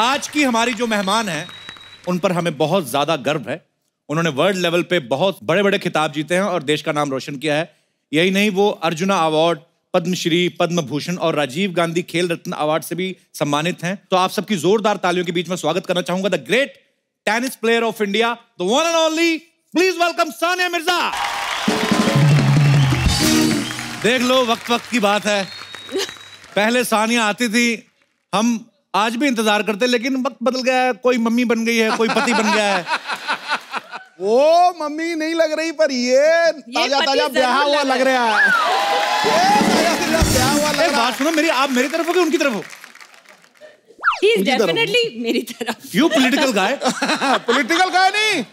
आज की हमारी जो मेहमान हैं, उन पर हमें बहुत ज़्यादा गर्व है। उन्होंने वर्ल्ड लेवल पे बहुत बड़े बड़े खिताब जीते हैं और देश का नाम रोशन किया है। यही नहीं, वो अर्जुना अवार्ड, पद्मश्री पद्म भूषण और राजीव गांधी खेल रत्न अवार्ड से भी सम्मानित हैं। तो आप सबकी जोरदार तालियों के बीच में स्वागत करना चाहूँगा। The great tennis player of India the one and only please welcome Sania Mirza देख लो वक्त वक्त की बात है। पहले सानिया आती थी, हम आज भी इंतज़ार करते लेकिन वक्त बदल गया है कोई मम्मी बन गई है कोई पति बन गया है। वो मम्मी नहीं लग रही पर ये ताज़ा ताज़ा ब्याह हुआ लग लग रहा है। ये ताज़ा ताज़ा ब्याह हुआ लग एक रहा बात सुनो मेरी आप मेरी तरफ़ हो कि उनकी तरफ़ हो? ही। इज़ डेफिनेटली मेरी तरफ़। यू पॉलिटिकल गाय है पॉलिटिकल का नहीं।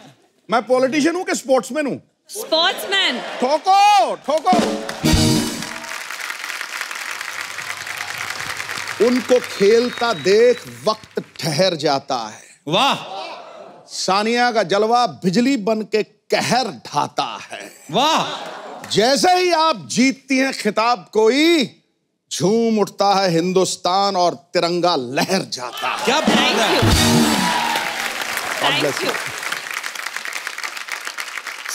मैं पॉलिटिशियन हूँ कि स्पोर्ट्समैन हूँ? स्पोर्ट्समैन ठोको ठोको। उनको खेलता देख वक्त ठहर जाता है। वाह। सानिया का जलवा बिजली बन के कहर ढाता है। वाह। जैसे ही आप जीतती हैं खिताब कोई झूम उठता है हिंदुस्तान और तिरंगा लहर जाता है। क्या बात है।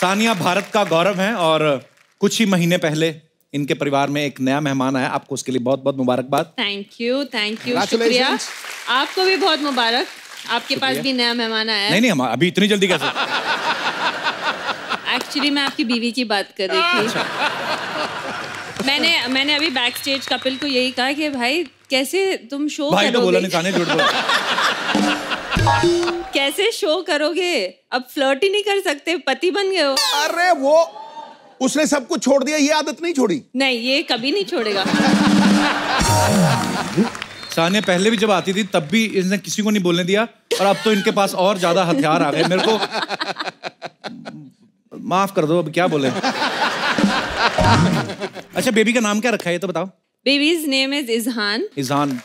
सानिया भारत का गौरव है और कुछ ही महीने पहले इनके परिवार में एक नया मेहमान आया आपको उसके लिए बहुत बहुत मुबारकबाद। थैंक यू थैंक यू शुक्रिया। आपको भी बहुत मुबारक। आपके पास भी नया मेहमान आया नहीं नहीं हम अभी इतनी जल्दी कैसे? एक्चुअली मैं आपकी बीवी की बात कर रही अच्छा। थी मैंने मैंने अभी बैक स्टेज कपिल को यही कहा कि भाई कैसे तुम शो भाई तो बोला करोगे? नहीं झूठ बोला कैसे शो करोगे? अब फ्लर्ट ही नहीं कर सकते पति बन गए हो। अरे वो उसने सब कुछ छोड़ दिया ये आदत नहीं छोड़ी? नहीं ये कभी नहीं छोड़ेगा। सानिया पहले भी जब आती थी तब भी इसने किसी को नहीं बोलने दिया और अब तो इनके पास और ज़्यादा हथियार आ गए। मेरे को माफ़ कर दो अब क्या बोले? अच्छा बेबी का नाम क्या रखा है ये तो बताओ। Baby's name is Izhaan Izhaan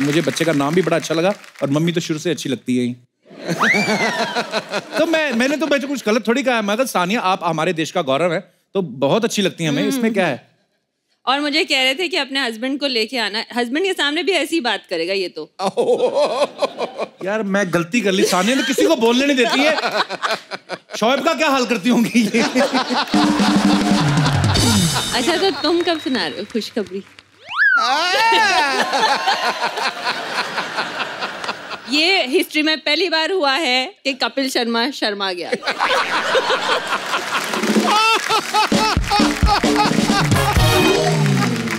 मुझे बच्चे का नाम भी बड़ा अच्छा लगा और मम्मी तो शुरू से अच्छी लगती है ही। तो मैं मैंने तो बच्चे कुछ गलत थोड़ी कहा है मगर सानिया आप हमारे देश का गौरव है तो बहुत अच्छी लगती है हमें। इसमें क्या है? और मुझे कह रहे थे कि अपने हस्बैंड को लेके आना हस्बैंड के सामने भी ऐसी बात करेगा ये तो। यार मैं गलती कर ली सानिया ने किसी को बोलने नहीं देती है। शोएब का क्या हाल करती होंगी ये? अच्छा तो तुम कब सुना रहे हो खुशखबरी? ये हिस्ट्री में पहली बार हुआ है कि कपिल शर्मा शर्मा गया।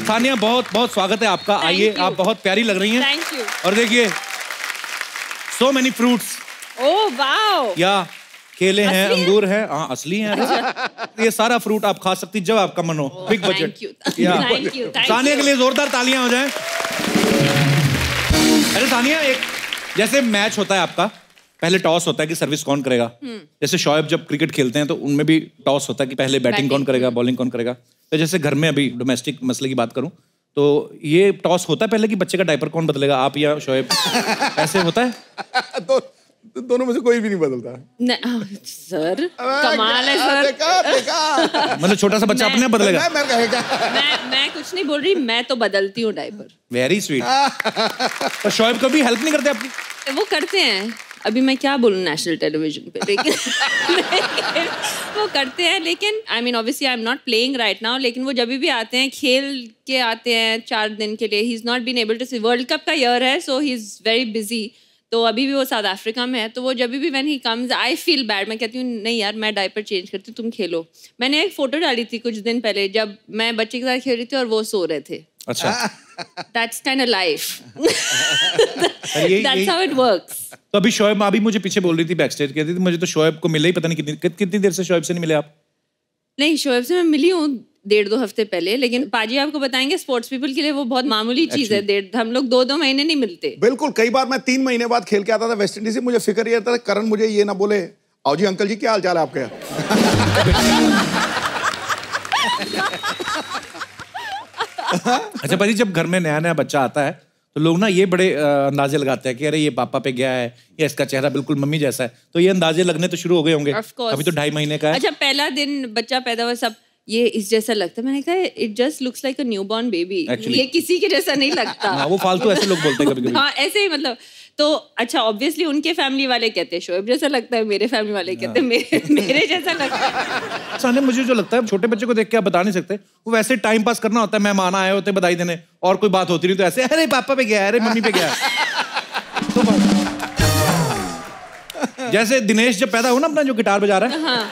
सानिया बहुत बहुत स्वागत है आपका। आइए आप बहुत प्यारी लग रही हैं। थैंक यू और देखिए सो मेनी फ्रूट्स वाओ या केले हैं? अंगूर हैं हाँ असली हैं। ये सारा फ्रूट आप खा सकती जब आपका मन हो। बिग बजट सानिया के लिए जोरदार तालियाँ हो जाए अरे सानिया एक जैसे मैच होता है आपका पहले टॉस होता है कि सर्विस कौन करेगा? हम्म। जैसे शोएब जब क्रिकेट खेलते हैं तो उनमें भी टॉस होता है कि पहले बैटिंग कौन करेगा बॉलिंग कौन करेगा? तो जैसे घर में अभी डोमेस्टिक मसले की बात करूँ तो ये टॉस होता है पहले कि बच्चे का डायपर कौन बदलेगा? आप या शोएब? ऐसे होता है? दो, दोनों में से कोई भी नहीं बदलता। सर कमाल है सर। देखा देखा। मतलब छोटा सा बच्चा मैं- अपने आप बदलेगा। मैं मैं मैं मैं कुछ नहीं बोल रही मैं तो बदलती हूँ डायपर वेरी स्वीट तो शोएब कभी हेल्प नहीं करते आपकी वो करते हैं। अभी मैं क्या बोलूँ नेशनल टेलीविज़न पे लेकिन लेकिन वो करते हैं लेकिन I mean obviously I am not playing right now लेकिन वो जब भी आते हैं खेल के आते हैं चार दिन के लिए he is not been able to see world cup का ईयर है so he is very busy तो अभी भी वो साउथ अफ्रीका में है तो वो जब भी when he comes I feel bad मैं कहती हूँ नहीं यार मैं डायपर चेंज करती हूँ तुम खेलो. मैंने एक फ़ोटो डाली थी कुछ दिन पहले जब मैं बच्चे के साथ खेल रही थी और वो सो रहे थे। अच्छा। ऑफ़ लाइफ यही- दैट्स यही- हाउ इट वर्क्स तो अभी शोएब अभी मुझे पीछे बोल रही थी बैक स्टेज कहती थी मुझे तो शोएब को मिले ही पता नहीं कितनी कितनी देर से शोएब से नहीं मिले आप? नहीं शोएब से मैं मिली हूँ डेढ़ दो हफ़्ते पहले लेकिन पाजी आपको बताएँगे स्पोर्ट्स पीपल के लिए वो बहुत मामूली चीज़ है डेढ़ हम लोग दो दो महीने नहीं मिलते। बिल्कुल कई बार मैं तीन महीने बाद खेल के आता था वेस्ट इंडीज से मुझे फ़िक्र ये था करण मुझे ये ना बोले आओ जी अंकल जी क्या हाल चाल है आपके अच्छा भाजी जब घर में नया नया बच्चा आता है तो लोग ना ये बड़े अंदाजे लगाते हैं कि अरे ये पापा पे गया है या इसका चेहरा बिल्कुल मम्मी जैसा है तो ये अंदाजे लगने तो शुरू हो गए होंगे। अभी तो ढाई महीने का है। अच्छा पहला दिन बच्चा पैदा हुआ सब ये इस जैसा लगता है। मैंने कहा it just looks like a new born baby ये किसी के जैसा नहीं लगता। हाँ वो फालतू ऐसे लोग बोलते हैं हाँ ऐसे ही मतलब। तो अच्छा ऑब्वियसली उनके फैमिली वाले कहते हैं शोएब जैसा लगता है मेरे फैमिली वाले कहते हैं मेरे मेरे जैसा लगता है। मुझे जो लगता है छोटे बच्चे को देख के आप बता नहीं सकते। वो वैसे टाइम पास करना होता है मेहमान आए होते बधाई देने और कोई बात होती नहीं तो ऐसे अरे पापा पे गया अरे मम्मी पे गया तो जैसे दिनेश जब पैदा हो ना अपना जो गिटार बजा रहा है। हाँ।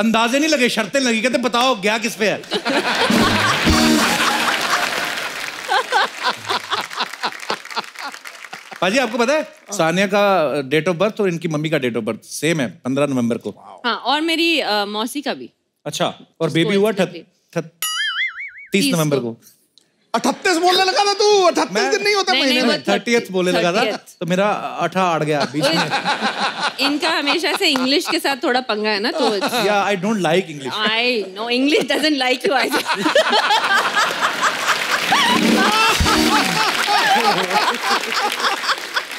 अंदाजे नहीं लगे शर्तें लगी कहते बताओ गया किस पे है? पाजी आपको पता है सानिया का डेट ऑफ़ बर्थ और इनकी मम्मी का डेट ऑफ़ बर्थ सेम है पंद्रह नवंबर को। हाँ और मेरी मौसी का भी। अच्छा और बेबी हुआ तीस नवंबर को। अठतीस बोलने लगा था तू। अठतीस दिन नहीं होते नहीं, महीने में। वो थर्टी बोले लगा था। तो मेरा अठा अड़ गया बीच में। इनका हमेशा से इंग्लिश के साथ थोड़ा पंगा है ना तो या I don't like English I know English doesn't like you I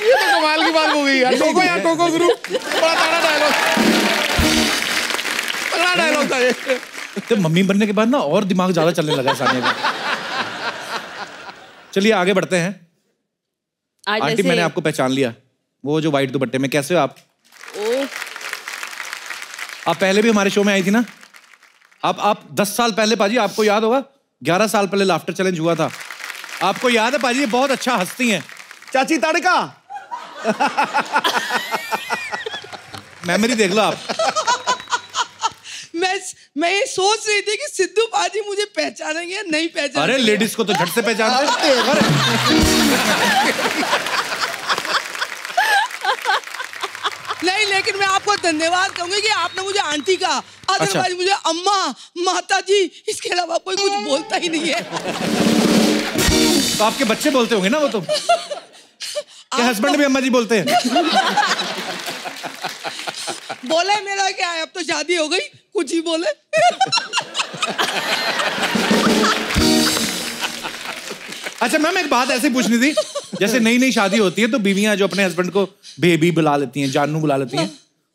ये तो कमाल की बात हो गई यार। टोको यार टोको गुरु। बड़ा तगड़ा डायलॉग तगड़ा डायलॉग था ये। तो मम्मी बनने के बाद ना और दिमाग ज़्यादा चलने लगा है सानिया का चलिए आगे बढ़ते हैं। आंटी मैंने आपको पहचान लिया। वो जो व्हाइट दुपट्टे में कैसे हो आप? आप पहले भी हमारे शो में आई थी ना? आप आप दस साल पहले पाजी आपको याद होगा? ग्यारह साल पहले लाफ्टर चैलेंज हुआ था। आपको याद है पाजी ये बहुत अच्छा हंसती हैं। चाची तड़का। मेमोरी देख लो आप। मैं ये सोच रही थी कि सिद्धू बाजी मुझे पहचानेंगे या नहीं पहचान अरे लेडीज़ को तो झट से पहचानते नहीं लेकिन मैं आपको धन्यवाद कहूँगी कि आपने मुझे आंटी का अदरवाइज़ अच्छा। मुझे अम्मा माता जी इसके अलावा कोई कुछ बोलता ही नहीं है। तो आपके बच्चे बोलते होंगे ना वो तो। क्या हस्बैंड भी अम्मा जी बोलते हैं। बोले मेरा क्या है अब तो शादी हो गई, कुछ ही बोले। अच्छा मैम, एक बात ऐसे पूछनी थी। जैसे नई नई शादी होती है तो बीवियाँ जो अपने हस्बैंड को बेबी बुला लेती हैं, जानू बुला लेती हैं।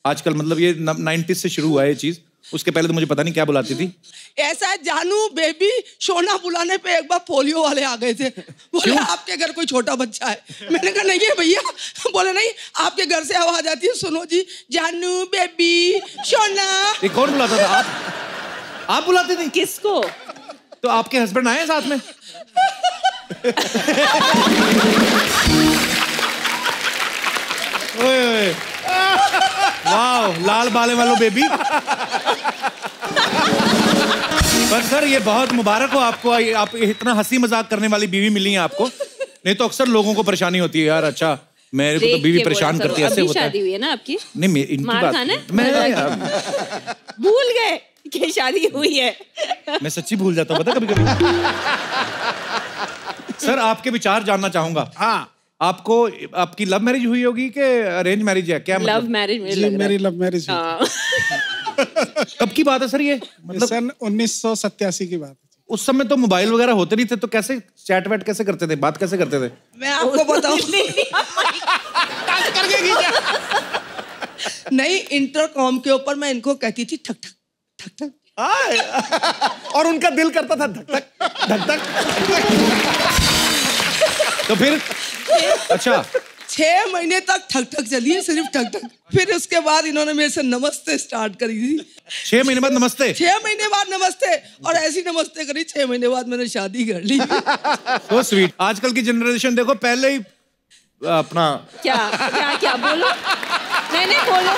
आजकल मतलब ये नाइन्टीज से शुरू हुआ है ये चीज़। उसके पहले तो मुझे पता नहीं क्या बुलाती थी। ऐसा जानू बेबी सोना बुलाने पे एक बार पोलियो वाले आ गए थे। बोले आपके घर कोई छोटा बच्चा है। मैंने कहा नहीं है भैया। बोले नहीं आपके घर से आवाज़ आती है सुनो जी। जानू बेबी सोना। ये कौन बुलाता था? आप आप बुलाते थे? किसको? तो आपके हस्बैंड आए साथ में? ओए ओए। वाह लाल बाले वालों बेबी पर सर ये बहुत मुबारक हो आपको आप इतना हँसी मज़ाक करने वाली बीवी मिली है आपको। नहीं तो अक्सर लोगों को परेशानी होती है यार अच्छा मेरे को तो बीवी परेशान करती है ऐसे होता शादी है हुई है ना आपकी? नहीं मे- इनकी बात मैं भूल गए कि शादी हुई है। मैं सच्ची भूल जाता हूँ पता कभी कभी सर आपके विचार जानना चाहूँगा। हाँ। आपको आपकी लव मैरिज हुई होगी कि अरेंज मैरिज है? क्या लव मतलब? मैरिज लग रहा मेरी लव मैरिज हुई। हाँ। कब की बात है सर ये? मतलब सन उन्नीस की बात है। उस समय तो मोबाइल वगैरह होते नहीं थे तो कैसे चैट वैट कैसे करते थे बात कैसे करते थे? मैं आपको बताऊँ। नहीं इंटरकॉम के ऊपर मैं इनको कहती थी ठक ठक ठक ठक। और उनका दिल करता था धक धक धक धक तो फिर? अच्छा। छह महीने तक ठक ठक चली है सिर्फ़ ठक ठक फिर उसके बाद इन्होंने मेरे से नमस्ते स्टार्ट करी थी। छह महीने बाद नमस्ते? छह महीने बाद नमस्ते। और ऐसी नमस्ते करी छह महीने बाद मैंने शादी कर ली। So स्वीट आजकल की जनरेशन देखो पहले ही अपना क्या क्या क्या बोलो। नहीं नहीं बोलो।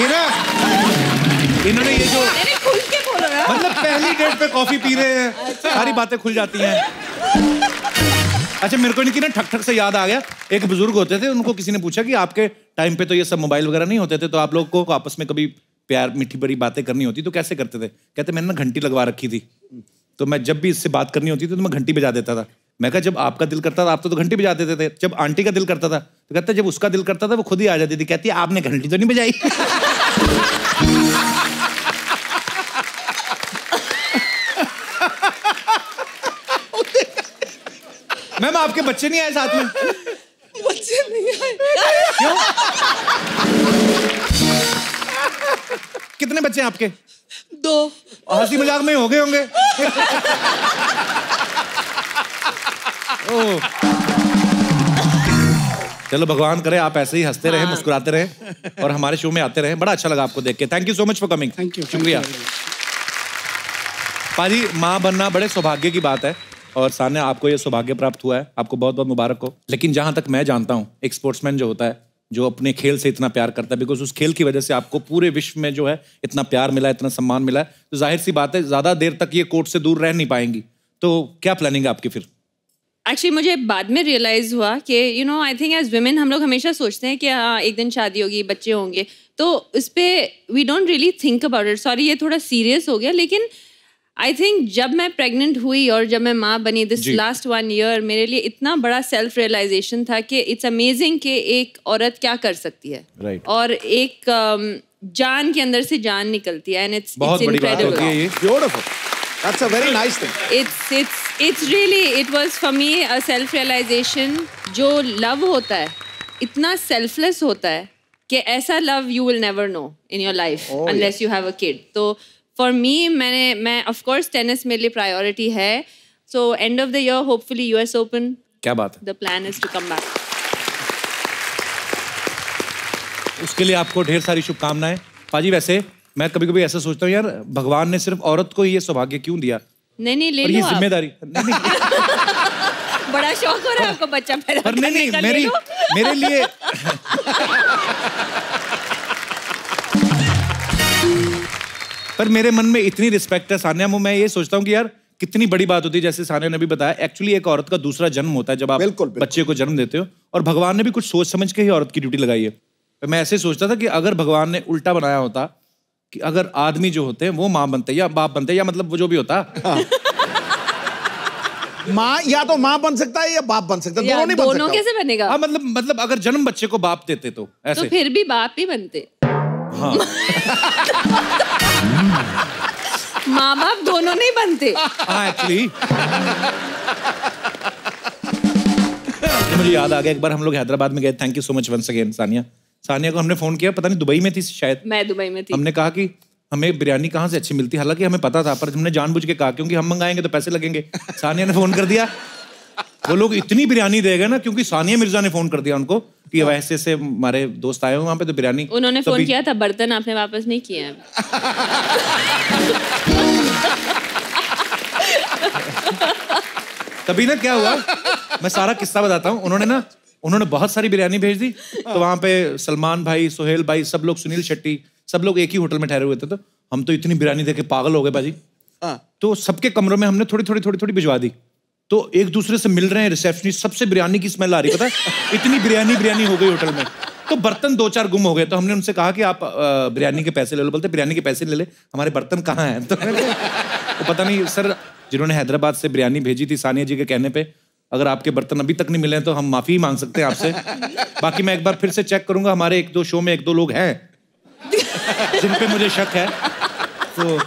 ये ना इन्होंने ये जो मतलब पहली डेट पे कॉफ़ी पी रहे हैं। अच्छा। सारी बातें खुल जाती हैं। अच्छा मेरे को इनकी ना ठक ठक से याद आ गया। एक बुज़ुर्ग होते थे उनको किसी ने पूछा कि आपके टाइम पे तो ये सब मोबाइल वगैरह नहीं होते थे तो आप लोग को आपस में कभी प्यार मीठी बड़ी बातें करनी होती तो कैसे करते थे? कहते मैंने ना घंटी लगवा रखी थी। तो मैं जब भी इससे बात करनी होती थी तो मैं घंटी बजा देता था। मैं कहा जब आपका दिल करता था आप तो, तो घंटी बजा देते थे। जब आंटी का दिल करता था तो कहते जब उसका दिल करता था वो खुद ही आ जाती थी। कहती आपने घंटी तो नहीं बजाई? मैम आपके बच्चे नहीं आए साथ में? बच्चे नहीं आए। क्यों? कितने बच्चे हैं आपके? दो। हँसी मज़ाक में हो गए होंगे। चलो भगवान करे आप ऐसे ही हँसते रहे मुस्कुराते रहे और हमारे शो में आते रहे। बड़ा अच्छा लगा आपको देख के। Thank you so much for coming Thank you. शुक्रिया। पाजी माँ बनना बड़े सौभाग्य की बात है। और सान्या आपको ये सौभाग्य प्राप्त हुआ है। आपको बहुत बहुत मुबारक हो। लेकिन जहाँ तक मैं जानता हूँ, एक स्पोर्ट्समैन जो होता है, जो अपने खेल से इतना प्यार करता है बिकॉज़ उस खेल की वजह से आपको पूरे विश्व में जो है इतना प्यार मिला, इतना सम्मान मिला है। तो ज़ाहिर सी बात है, ज़्यादा देर तक ये कोर्ट से दूर रह नहीं पाएँगी। तो क्या प्लानिंग है आपकी फिर? एक्चुअली मुझे बाद में रियलाइज़ हुआ कि you know I think as women हम लोग हमेशा सोचते हैं कि हाँ एक दिन शादी होगी, बच्चे होंगे। तो इस पे we don't really think about it sorry ये थोड़ा सीरियस हो गया, लेकिन आई थिंक जब मैं प्रेग्नेंट हुई और जब मैं माँ बनी दिस लास्ट वन ईयर मेरे लिए इतना बड़ा सेल्फ रियलाइजेशन था कि इट्स अमेजिंग कि एक औरत क्या कर सकती है। Right. और एक um, जान के अंदर से जान निकलती है एंड इट्स बहुत बड़ी बात होती है ये। Beautiful that's a very nice thing it's it's it's really it was for me a self realization जो लव होता है इतना selfless होता है कि ऐसा love you will never know in your life Oh, unless you have a kid. तो for me मैंने मैं of course tennis मेरे लिए priority है. So end of the year hopefully US Open. क्या बात है? The plan is to come back. उसके लिए आपको ढेर सारी शुभकामनाएँ। पाजी वैसे मैं कभी कभी ऐसा सोचता हूँ यार भगवान ने सिर्फ़ औरत को ही ये सौभाग्य क्यों दिया? नहीं नहीं ले ये लो आप। ज़िम्मेदारी। बड़ा शौक हो रहा है आपको बच्चा पैदा पर नहीं करने नहीं का, मेरी मेरे लिए पर मेरे मन में इतनी रिस्पेक्ट है सानिया मुँह मैं ये सोचता हूँ कि यार कितनी बड़ी बात होती है जैसे सानिया ने भी बताया एक्चुअली एक औरत का दूसरा जन्म होता है जब आप बिल्कुल, बिल्कुल। बच्चे को जन्म देते हो और भगवान ने भी कुछ सोच समझ के ही औरत की ड्यूटी लगाई है। तो मैं ऐसे सोचता था कि अगर भगवान ने उल्टा बनाया होता कि अगर आदमी जो होते हैं वो माँ बनते या बाप बनते या मतलब वो जो भी होता। माँ या तो माँ बन सकता है या बाप बन सकता है दोनों नहीं बन दोनों सकता। कैसे बनेगा? हाँ मतलब मतलब अगर जन्म बच्चे को बाप देते तो ऐसे। तो फिर भी बाप ही बनते। हाँ। माँ बाप दोनों नहीं बनते। एक्चुअली मुझे याद आ गया एक बार हम लोग हैदराबाद में गए। Thank you so much once again Sania. Sania को हमने फ़ोन किया पता नहीं दुबई में थी शायद। मैं दुबई में थी। हमने कहा कि हमें बिरयानी कहाँ से अच्छी मिलती है? हालाँकि हमें पता था पर हमने जानबूझ के कहा क्योंकि हम मंगाएँगे तो पैसे लगेंगे। सानिया ने फ़ोन कर दिया। वो लोग इतनी बिरयानी देगा ना क्योंकि सानिया मिर्ज़ा ने फ़ोन कर दिया उनको। कि वैसे से हमारे दोस्त आए हुए वहाँ पे तो बिरयानी उन्होंने तो फ़ोन भी- किया था बर्तन आपने वापस नहीं किए तभी ना क्या हुआ? मैं सारा किस्सा बताता हूँ। उन्होंने ना उन्होंने बहुत सारी बिरयानी भेज दी। तो वहाँ पे सलमान भाई सोहेल भाई सब लोग सुनील शेट्टी सब लोग एक ही होटल में ठहरे हुए थे। तो हम तो इतनी बिरयानी देख के पागल हो गए बाजी हाँ। तो सबके कमरों में हमने थोड़ी थोड़ी थोड़ी थोड़ी भिजवा दी। तो एक दूसरे से मिल रहे हैं रिसेप्शनिस्ट सबसे बिरयानी की स्मेल आ रही पता है? इतनी बिरयानी बिरयानी हो गई होटल में। तो बर्तन दो चार गुम हो गए। तो हमने उनसे कहा कि आप बिरयानी के पैसे ले लो। बोलते, बिरयानी के पैसे ले ले। हमारे बर्तन कहाँ हैं? तो "वो पता नहीं, सर, जिन्होंने हैदराबाद से बिरयानी भेजी थी सानिया जी के कहने पे, अगर आपके बर्तन अभी तक नहीं मिले तो हम माफ़ी मांग सकते हैं आपसे। बाकी मैं एक बार फिर से चेक करूँगा, हमारे एक दो शो में एक दो लोग हैं, जिन पे मुझे शक है। तो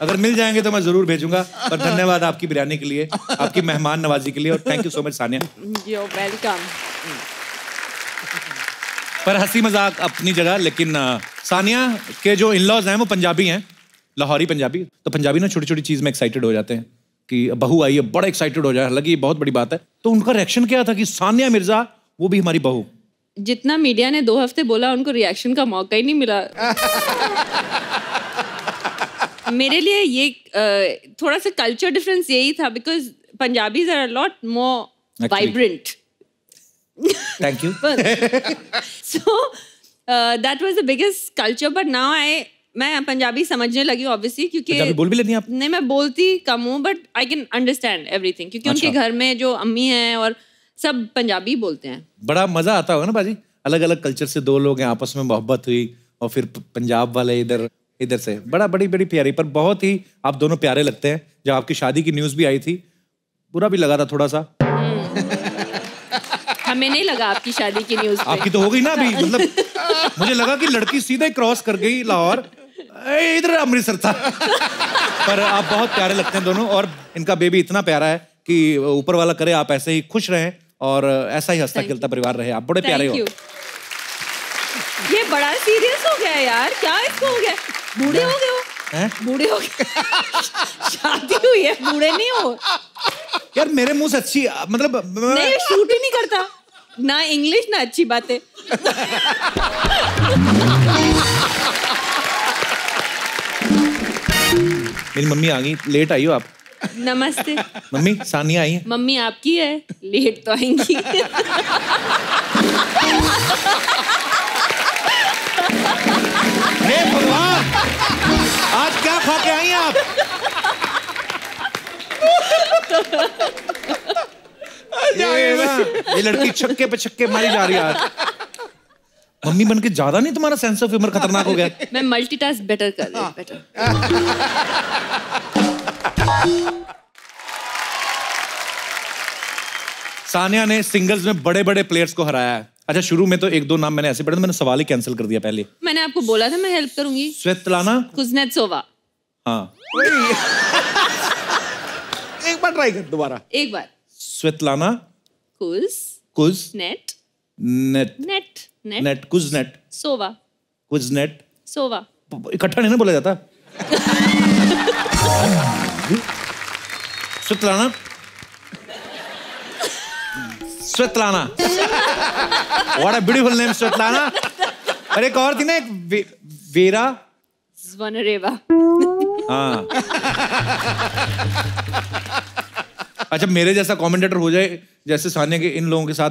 अगर मिल जाएँगे तो मैं ज़रूर भेजूँगा पर धन्यवाद आपकी बिरयानी के लिए आपकी मेहमान नवाजी के लिए और thank you so much Sania. You're welcome पर हँसी मज़ाक अपनी जगह लेकिन सानिया के जो इन लॉज हैं वो पंजाबी हैं लाहौरी पंजाबी तो पंजाबी ना छोटी छोटी चीज़ में एक्साइटेड हो जाते हैं कि बहू आई है बड़ा एक्साइटेड हो जाए हालाँकि ये बहुत बड़ी बात है। तो उनका रिएक्शन क्या था कि सानिया मिर्ज़ा वो भी हमारी बहू? जितना मीडिया ने दो हफ़्ते बोला उनको रिएक्शन का मौका ही नहीं मिला। मेरे लिए ये थोड़ा सा कल्चर डिफरेंस यही था because Punjabis are lot more vibrant thank you uh, that was the biggest culture but now I मैं पंजाबी समझने लगी ऑब्वियसली क्योंकि बोल भी लेती आप? नहीं मैं बोलती कम हूँ but I can understand everything क्योंकि अच्छा। उनके। घर में जो अम्मी हैं और सब पंजाबी बोलते हैं बड़ा मज़ा आता होगा ना बाजी अलग अलग कल्चर से दो लोग हैं आपस में मोहब्बत हुई और फिर पंजाब वाले इधर इधर से। बड़ा बड़ी बड़ी प्यारी पर बहुत ही आप दोनों प्यारे लगते हैं। जब आपकी शादी की न्यूज़ भी आई थी बुरा भी लगा था थोड़ा सा हमें नहीं लगा आपकी शादी की न्यूज़ आपकी तो हो गई ना अभी मतलब मुझे लगा कि लड़की सीधे क्रॉस कर गई लाहौर। इधर अमृतसर था। पर आप बहुत प्यारे लगते हैं दोनों और इनका बेबी इतना प्यारा है कि ऊपर वाला करे आप ऐसे ही खुश रहें और ऐसा ही हंसता खेलता परिवार रहे। आप बड़े प्यारे हो। ये बड़ा सीरियस हो गया यार क्या इसको हो गया? बूढ़े हो? गए हो? बूढ़े हो गए? शादी हुई है बूढ़े नहीं हो? यार मेरे मुँह से अच्छी मतलब मैं- नहीं शूट ही नहीं करता। ना इंग्लिश ना अच्छी बातें। मेरी मम्मी आ गई। लेट आई हो आप? नमस्ते। मम्मी सानिया आई है? मम्मी आपकी है? लेट तो आएँगी। खा के आई आप ये ये लड़की छक्के पे छक्के मारी जा रही है मम्मी बन के ज़्यादा नहीं तुम्हारा सेंस ऑफ़ ह्यूमर खतरनाक हो गया। मैं मल्टीटास्क बेटर कर रही बेटर सानिया ने सिंगल्स में बड़े बड़े प्लेयर्स को हराया है। अच्छा शुरू में तो एक दो नाम मैंने ऐसे पढ़े थे, मैंने सवाल ही कैंसिल कर दिया पहले। मैंने आपको बोला था मैं हेल्प करूँगी। स्वेतलाना कुजनेत्सोवा हाँ। एक बार ट्राई कर दोबारा। एक बार। स्वेतलाना। कुज। कुज। नेट। नेट। नेट। नेट। नेट। सोवा। कुज नेट। सोवा। इकट्ठा नहीं ना बोला जाता? Svetlana. Svetlana. What a beautiful name Svetlana. और एक और थी ना एक वे, वेरा। हाँ। अच्छा मेरे जैसा कमेंटेटर हो जाए, जैसे सानिया के इन लोगों के साथ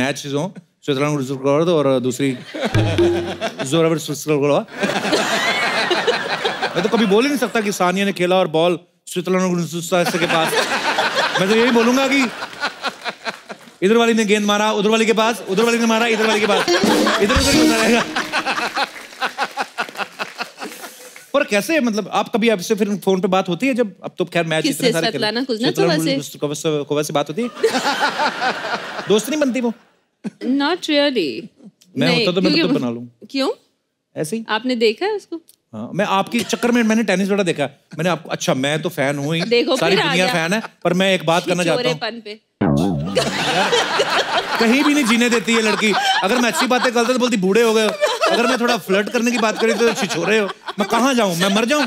मैच हो, स्विट्जरलैंड और दूसरी जोरावर मैं तो कभी बोल ही नहीं सकता कि सानिया ने खेला और बॉल स्विट्जरलैंड के पास। मैं तो यही बोलूँगा कि इधर वाली ने गेंद मारा, उधर वाली के पास, उधर वाली ने मारा, इधर वाली के पास। इधर उधर रहेगा। पर कैसे? मतलब आप कभी आपसे फिर फ़ोन पे बात होती है जब? अब तो खैर मैच इतने सारे खेले- svetlana से? से बात होती है। दोस्त नहीं बनती वो? नॉट रियली मैं होता तो मैं तो बना लूँ। क्यों? ऐसे ही। आपने देखा है उसको? हाँ मैं आपके चक्कर में मैंने टेनिस बड़ा देखा। मैंने आपको अच्छा मैं तो फ़ैन हूँ ही। देखो, सारी दुनिया फ़ैन है पर मैं एक बात करना चाहता हूँ। कहीं भी नहीं जीने देती है लड़की। अगर मैं अच्छी बातें करता तो बोलती बूढ़े हो गए अगर मैं थोड़ा फ्लर्ट करने की बात करी तो छिछोरे हो मैं कहाँ जाऊँ? मैं मर जाऊँ?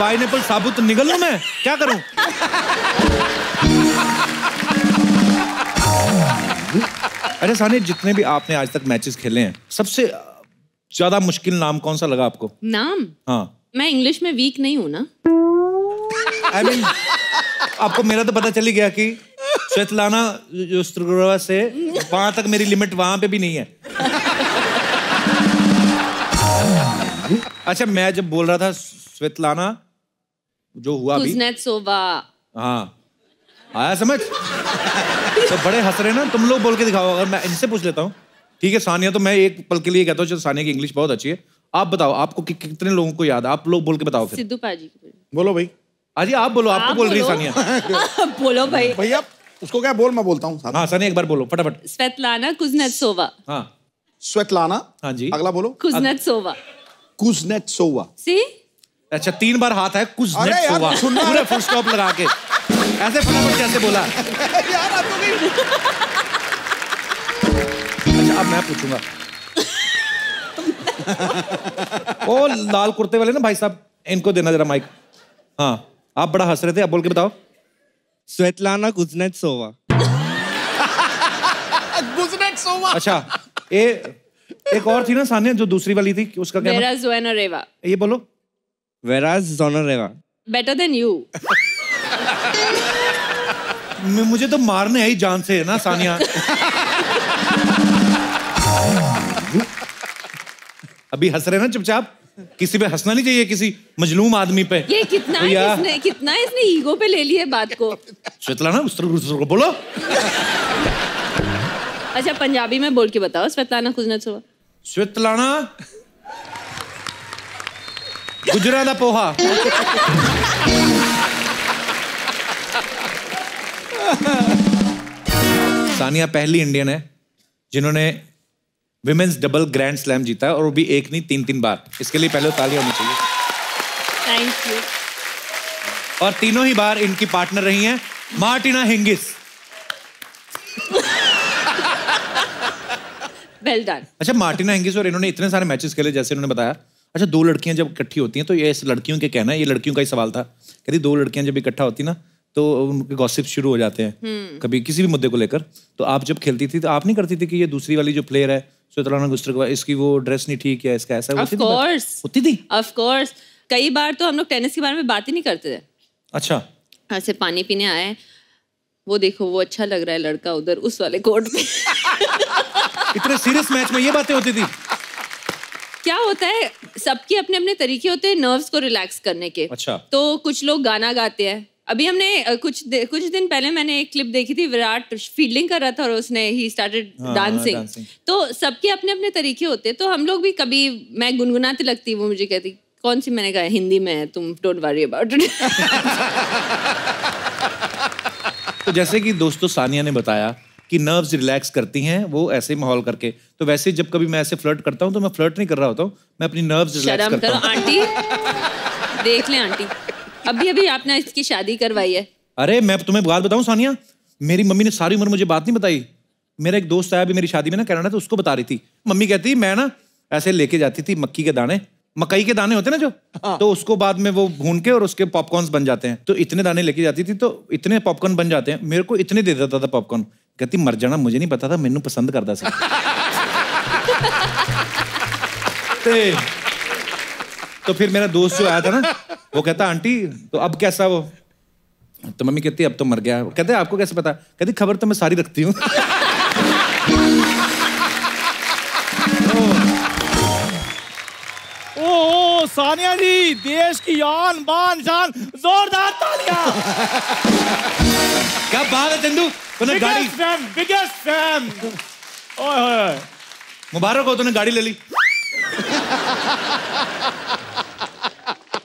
पाइनएप्पल साबुत निकल लूँ मैं? क्या करूँ? अरे सानी जितने भी आपने आज तक मैचेस खेले हैं सबसे ज़्यादा मुश्किल नाम कौन सा लगा आपको? नाम? हाँ। मैं इंग्लिश में वीक नहीं हूँ ना। आई I मीन mean, आपको मेरा तो पता चल ही गया कि स्वेतलाना जो से वहाँ तक मेरी लिमिट वहाँ पे भी नहीं है। अच्छा मैं जब बोल रहा था स्वेतलाना जो हुआ अभी। कुजनेत्सोवा हाँ। आया समझ? तो बड़े हंस रहे ना तुम लोग बोल के दिखाओ अगर मैं इनसे पूछ लेता हूँ। ठीक है सानिया तो मैं एक पल के लिए कहता हूँ चलो सानिया की इंग्लिश बहुत अच्छी है। आप बताओ आपको कि, कितने लोगों को याद है? आप लोग बोल के बताओ फिर। सिद्धू पाजी बोलो। भाई। अजी आप बोलो आपको बोल रही है सानिया। बोलो भाई। भैया उसको क्या बोल मैं बोलता हूँ हाँ सानिया एक बार बोलो फटाफट। स्वेतलाना कुजनेत्सोवा हाँ। स्वेतलाना हाँ जी। अगला बोलो। कुजनेत्सोवा कुजनेत्सोवा सी? अच्छा तीन बार हाथ है कुछ अरे नेट यार, सुनना पूरा फुल स्टॉप लगा के। ऐसे फटाफट कैसे बोला? यार आप तो नहीं अच्छा अब मैं पूछूँगा। ओ लाल कुर्ते वाले ना भाई साहब इनको देना जरा माइक हाँ आप बड़ा हंस रहे थे आप बोल के बताओ। स्वेतलाना कुजनेत्सोवा कुजनेत्सोवा अच्छा ए एक और थी ना सानिया जो दूसरी वाली थी उसका क्या नाम? Vera Zvonareva. ये बोलो। Vera Zvonareva better than you म- मुझे तो मारने आई जान से है ना सानिया? अभी हंस रहे ना चुपचाप? किसी पे हंसना नहीं चाहिए किसी मजलूम आदमी पे? ये कितना तो इसने कितना इसने ईगो पे ले लिया बात को? स्वेतलाना उस तरह उस तरह बोलो। अच्छा पंजाबी में बोल के बताओ स्वेतलाना कुजनेत्सोवा स्वेतलाना गुजरा दा पोहा। सानिया पहली इंडियन है जिन्होंने विमेन्स डबल ग्रैंड स्लैम जीता है और वो भी एक नहीं तीन तीन बार। इसके लिए पहले तालियाँ होनी चाहिए। थैंक यू और तीनों ही बार इनकी पार्टनर रही हैं मार्टिना हिंगिस। वेल डन अच्छा मार्टिना हिंगिस और इन्होंने इतने सारे मैचेस खेले जैसे इन्होंने बताया। अच्छा दो लड़कियाँ जब इकट्ठी होती हैं तो ये इस लड़कियों के कहना है ये लड़कियों का ही सवाल था। कहती दो लड़कियाँ जब इकट्ठा होती ना तो उनके गॉसिप शुरू हो जाते हैं कभी किसी भी मुद्दे को लेकर। तो आप जब खेलती थी तो आप नहीं करती थी कि ये दूसरी वाली जो प्लेयर है गुस्टर इसकी वो ड्रेस नहीं ठीक है इसका ऐसा होती थी? होती थी? ऑफ़ कोर्स कई बार तो हम लोग टेनिस के बारे में बात ही नहीं करते थे। अच्छा। ऐसे पानी पीने आए वो देखो वो अच्छा लग रहा है लड़का उधर उस वाले कोर्ट पे इतने सीरियस मैच में ये बातें होती थी। क्या होता है सबके अपने अपने तरीके होते हैं नर्व्स को रिलैक्स करने के। अच्छा। तो कुछ लोग गाना गाते हैं। अभी हमने कुछ कुछ दिन पहले मैंने एक क्लिप देखी थी विराट फील्डिंग कर रहा था और उसने ही स्टार्टेड डांसिंग तो सबके अपने अपने तरीके होते हैं। तो हम लोग भी कभी मैं गुनगुनाती लगती वो मुझे कहती कौन सी? मैंने कहा हिंदी में है तुम डोंट वरी अबाउट इट तो जैसे कि दोस्तों सानिया ने बताया कि नर्व्स रिलैक्स करती हैं वो ऐसे माहौल करके। तो वैसे जब कभी मैं ऐसे फ्लर्ट करता हूँ तो मैं फ्लर्ट नहीं कर रहा होता हूँ मैं अपनी नर्व्स रिलैक्स करता करो हूँ। आंटी। देख लें आंटी। अभी अभी आपने इसकी शादी करवाई है। अरे मैं तुम्हें बात बताऊँ सानिया? मेरी मम्मी ने सारी उम्र मुझे बात नहीं बताई। मेरा एक दोस्त आया अभी मेरी शादी में ना कनाडा तो उसको बता रही थी। मम्मी कहती मैं ना ऐसे लेके जाती थी मक्की के दाने। मकई के दाने होते ना जो हाँ। तो उसको बाद में वो भून के और उसके पॉपकॉर्न बन जाते हैं। तो इतने दाने लेके जाती थी तो इतने पॉपकॉर्न बन जाते हैं। मेरे को इतने दे देता था पॉपकॉर्न कहती, मर जाना, मुझे नहीं पता था मैं पसंद करता सी। ते तो फिर मेरा दोस्त जो आया था ना, वो कहता, आंटी तो अब कैसा वो? तो मम्मी कहती, अब तो मर गया। कहते, आपको कैसे पता? कहती, खबर तो मैं सारी रखती हूँ। ओ सानिया जी देश की आन बान शान जोरदार तालियाँ। क्या बात है चंदू? तूने गाड़ी बिगेस्ट फ़ैन बिगेस्ट फ़ैन ओए होए मुबारक हो तूने गाड़ी ले ली।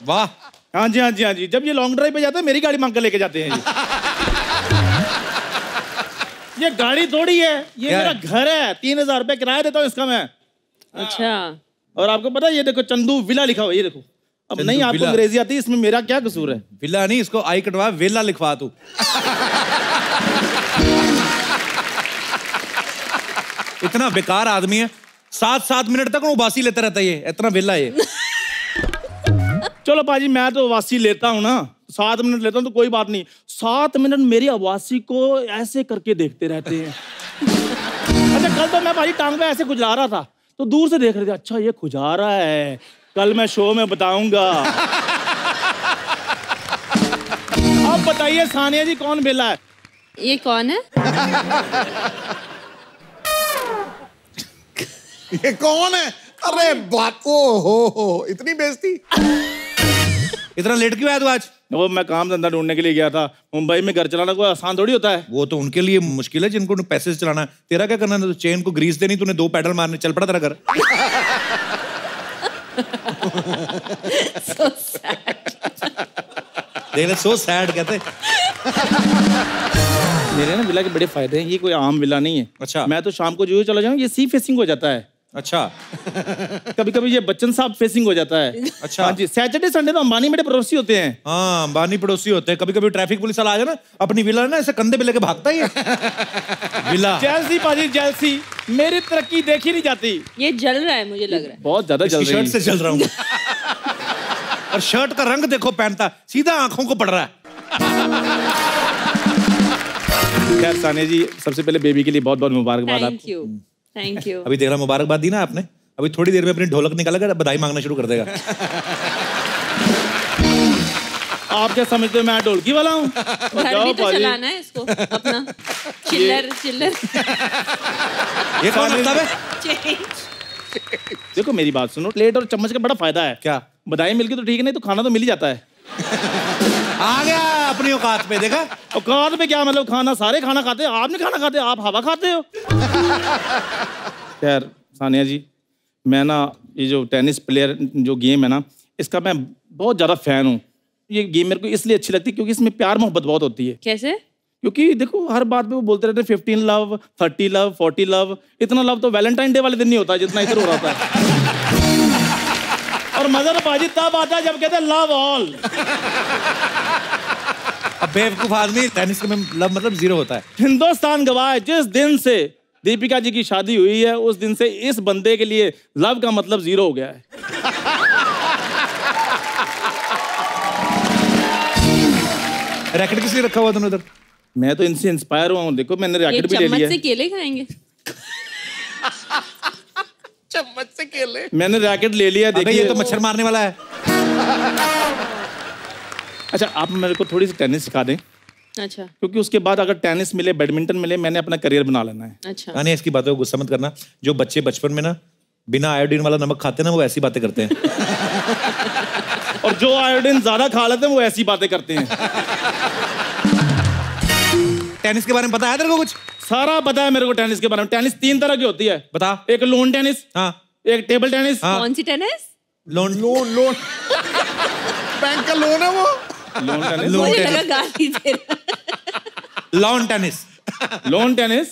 वाह। हाँ जी हाँ जी हाँ जी। जब ये लॉन्ग ड्राइव पे जाते हैं मेरी गाड़ी मांग कर लेके जाते हैं। ये ये गाड़ी थोड़ी है ये मेरा घर है। तीन हज़ार रुपए किराया देता हूँ इसका मैं। अच्छा। और आपको पता है ये देखो चंदू विला लिखा हुआ ये देखो। अब नहीं आपको अंग्रेज़ी आती इसमें मेरा क्या कसूर है? विला नहीं इसको आई कटवा वेला लिखवा तू। इतना बेकार आदमी है। सात सात मिनट तक वो उबासी लेता रहता है ये इतना वेला ये। चलो पाजी मैं तो वासी लेता हूँ ना। सात मिनट लेता हूँ तो कोई बात नहीं। सात मिनट मेरी आवासी को ऐसे करके देखते रहते हैं। अच्छा कल तो मैं भाई टांग पे ऐसे खुजला रहा था। तो दूर से देख रहे थे अच्छा ये खुजा रहा है। कल मैं शो में बताऊँगा। अब बताइए सानिया जी कौन बेला है? ये कौन है? ये कौन है? अरे बात ओ हो हो इतनी बेइज्जती। इतना लेट क्यों आया तू आज? वो मैं काम धंधा ढूँढने के लिए गया था। मुंबई में घर चलाना कोई आसान थोड़ी होता है? वो तो उनके लिए मुश्किल है जिनको पैसे से चलाना है। तेरा क्या करना था चेन को ग्रीस देनी तूने दो पैडल मारने। चल पड़ा तेरा घर। So देख सो सैड कहते। मेरे ना विला के बड़े फ़ायदे हैं। ये कोई आम विला नहीं है। अच्छा। मैं तो शाम को जो चला जाऊँ ये सी फेसिंग हो जाता है। अच्छा। कभी कभी ये बच्चन साहब फेसिंग हो जाता है। अच्छा। हाँ जी सैटरडे संडे तो अंबानी मेरे पड़ोसी होते हैं। हाँ अंबानी पड़ोसी होते हैं। कभी कभी ट्रैफ़िक पुलिस वाला आ जाए ना अपनी विला ना ऐसे कंधे पे लेके भागता ही है। विला जैलसी पाजी जैलसी मेरी तरक्की देखी नहीं जाती। ये जल रहा है मुझे लग रहा है। बहुत ज़्यादा जल रही शर्ट से चल रहा हूँ। और शर्ट का रंग देखो पहनता। सीधा आँखों को पड़ रहा है। खैर सानिया जी सबसे पहले बेबी के लिए बहुत बहुत मुबारकबाद थैंक आपको यू थैंक यू अभी देख रहा मुबारकबाद दी ना आपने। अभी थोड़ी देर में अपनी ढोलक निकालेगा बधाई मांगना शुरू कर देगा। आप क्या समझते हो मैं ढोलकी वाला हूँ? घर भी तो चलाना है इसको अपना। चिल्लर चिल्लर। ये कौन मतलब है? देखो मेरी बात सुनो प्लेट और चम्मच का बड़ा फ़ायदा है। क्या? बधाई मिल गई तो ठीक है नहीं तो खाना तो मिल ही जाता है। आ गया अपनी औकात पे देखा? औकात में क्या मतलब? खाना सारे खाना खाते हैं? आप नहीं खाना खाते? आप हवा खाते हो? खैर सानिया जी मैं ना ये जो टेनिस प्लेयर जो गेम है ना इसका मैं बहुत ज़्यादा फ़ैन हूँ। ये गेम मेरे को इसलिए अच्छी लगती है क्योंकि इसमें प्यार मोहब्बत बहुत होती है। कैसे? क्योंकि देखो हर बात पे वो बोलते रहते हैं fifteen love thirty love forty love इतना लव तो वैलेंटाइन डे वाले दिन नहीं होता जितना इधर हो रहा था। और मदर बाजी तब आता जब कहते लव ऑल अब बेवकूफ़ आदमी टेनिस में लव मतलब ज़ीरो होता है। हिंदुस्तान गवाह है जिस दिन से दीपिका जी की शादी हुई है उस दिन से इस बंदे के लिए लव का मतलब ज़ीरो हो गया है। रैकेट किसी रखा हुआ तुमने उधर मैं तो इनसे इंस्पायर हुआ हूँ देखो मैंने रैकेट भी ले लिया चम्मच से केले खाएँगे। चम्मच से केले मैंने रैकेट ले लिया देखिए। ये तो मच्छर मारने वाला है। अच्छा आप मेरे को थोड़ी सी टेनिस सिखा दें? अच्छा। क्योंकि उसके बाद अगर टेनिस मिले बैडमिंटन मिले मैंने अपना करियर बना लेना है। अच्छा। हाँ नहीं इसकी बातों को गुस्सा मत करना। जो बच्चे बचपन में ना बिना आयोडीन वाला नमक खाते ना वो ऐसी बातें करते हैं। और जो आयोडीन ज़्यादा खा लेते हैं वो ऐसी बातें करते हैं। टेनिस के बारे में पता है तेरे को कुछ? सारा पता है मेरे को टेनिस के बारे में। टेनिस तीन तरह की होती है। बता। एक लोन टेनिस हाँ। एक टेबल टेनिस हाँ। कौन सी tennis loan loan loan bank का लोन है वो. Loan tennis loan tennis lawn tennis loan tennis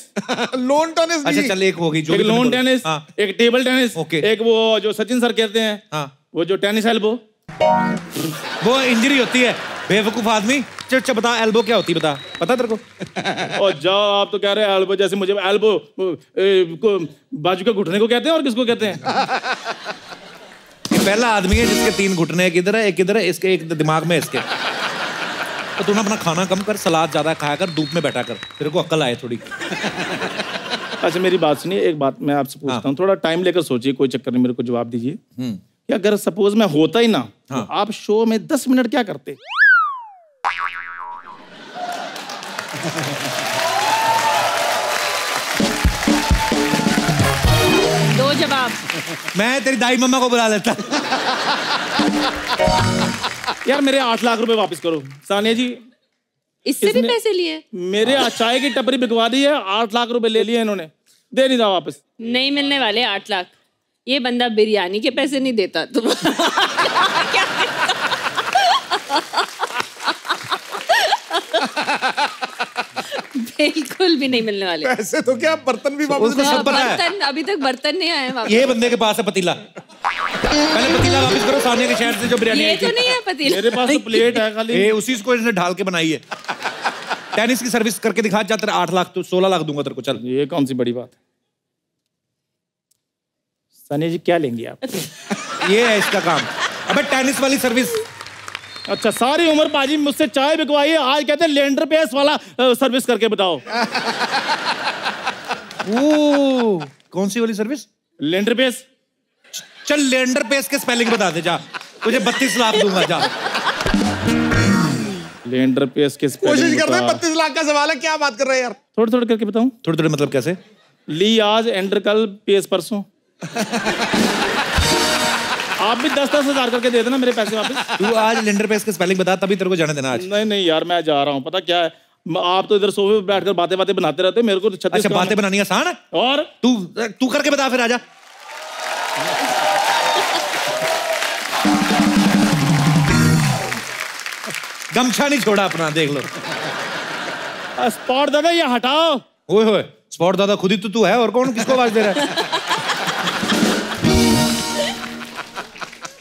loan tennis अच्छा चल एक हो गई जो एक लोन टेनिस हाँ। एक टेबल टेनिस ओके। एक वो जो सचिन सर कहते हैं हाँ। वो जो टेनिस एल्बो वो इंजरी होती है। बेवकूफ़ आदमी? चल चल बता एल्बो क्या होती है बता पता तेरे को। और जाओ आप तो कह रहे हैं एल्बो जैसे मुझे एल्बो को बाजू के घुटने को कहते हैं और किसको कहते हैं? ये पहला आदमी है जिसके तीन घुटने एक इधर है एक इधर है इसके एक दिमाग में इसके। तो तू ना अपना खाना कम कर सलाद ज़्यादा खाया कर धूप में बैठा कर। तेरे को अक्ल आए थोड़ी। अच्छा मेरी बात सुनिए एक बात मैं आपसे पूछता हाँ। हूँ थोड़ा टाइम लेकर सोचिए कोई चक्कर नहीं मेरे को जवाब दीजिए। हम्म। कि अगर सपोज़ मैं होता ही ना हाँ। तो आप शो में दस मिनट क्या करते? दो जवाब। मैं तेरी दाई मम्मा को बुला लेता। यार मेरे आठ लाख रुपए वापस करो। सानिया जी इससे भी पैसे लिए? मेरे चाय की टपरी बिकवा दी है आठ लाख रुपए ले लिए इन्होंने। दे नहीं था वापस। नहीं मिलने वाले आठ लाख। ये बंदा बिरयानी के पैसे नहीं देता। तुम बिल्कुल भी नहीं मिलने वाले। ऐसे तो क्या बर्तन भी वापस उसको सब पता है। बर्तन अभी तक बर्तन नहीं आए वापस। ये बंदे के पास है पतीला। पहले पतीला वापस करो सानिया के शहर से जो बिरयानी ये तो नहीं है पतीला। मेरे पास तो प्लेट है खाली। ये उसी को इसने ढाल के बनाई है। टेनिस की सर्विस करके दिखा जा तेरे आठ लाख तो सोलह लाख दूँगा तेरे को चल। ये कौन सी बड़ी बात है? सानिया जी क्या लेंगे आप? ये है इसका काम। अबे टेनिस वाली सर्विस। अच्छा सारी उम्र पाजी मुझसे चाय बिकवाई है आज कहते हैं लेंडर पेस वाला सर्विस करके बताओ। ओ कौन सी वाली सर्विस लेंडर पेस चल लेंडर पेस के स्पेलिंग बता दे जा। तुझे बत्तीस लाख दूँगा जा। लेंडर पेस के कोशिश कर रहे हैं बत्तीस लाख का सवाल है क्या बात कर रहे हैं यार? थोड़े थोड़े करके बताऊँ। थोड़े थोड़े मतलब कैसे? ली आज एंडर कल पेस परसों। आप भी दस दस हज़ार करके दे देना मेरे पैसे वापस। तू आज लेंडर पेस के स्पेलिंग बता तभी तेरे को जाने देना आज। नहीं नहीं यार मैं जा रहा हूँ। पता क्या है? आप तो इधर सोफे पे बैठकर बातें बातें बनाते रहते मेरे को तो अच्छा बातें बनानी आसान है? और? तू तू करके बता फिर आजा। गमछा नहीं छोड़ा अपना देख लो। स्पॉट दादा ये हटाओ। ओए होए स्पॉट दादा खुद ही तो तू है और कौन किसको आवाज़ दे रहा है?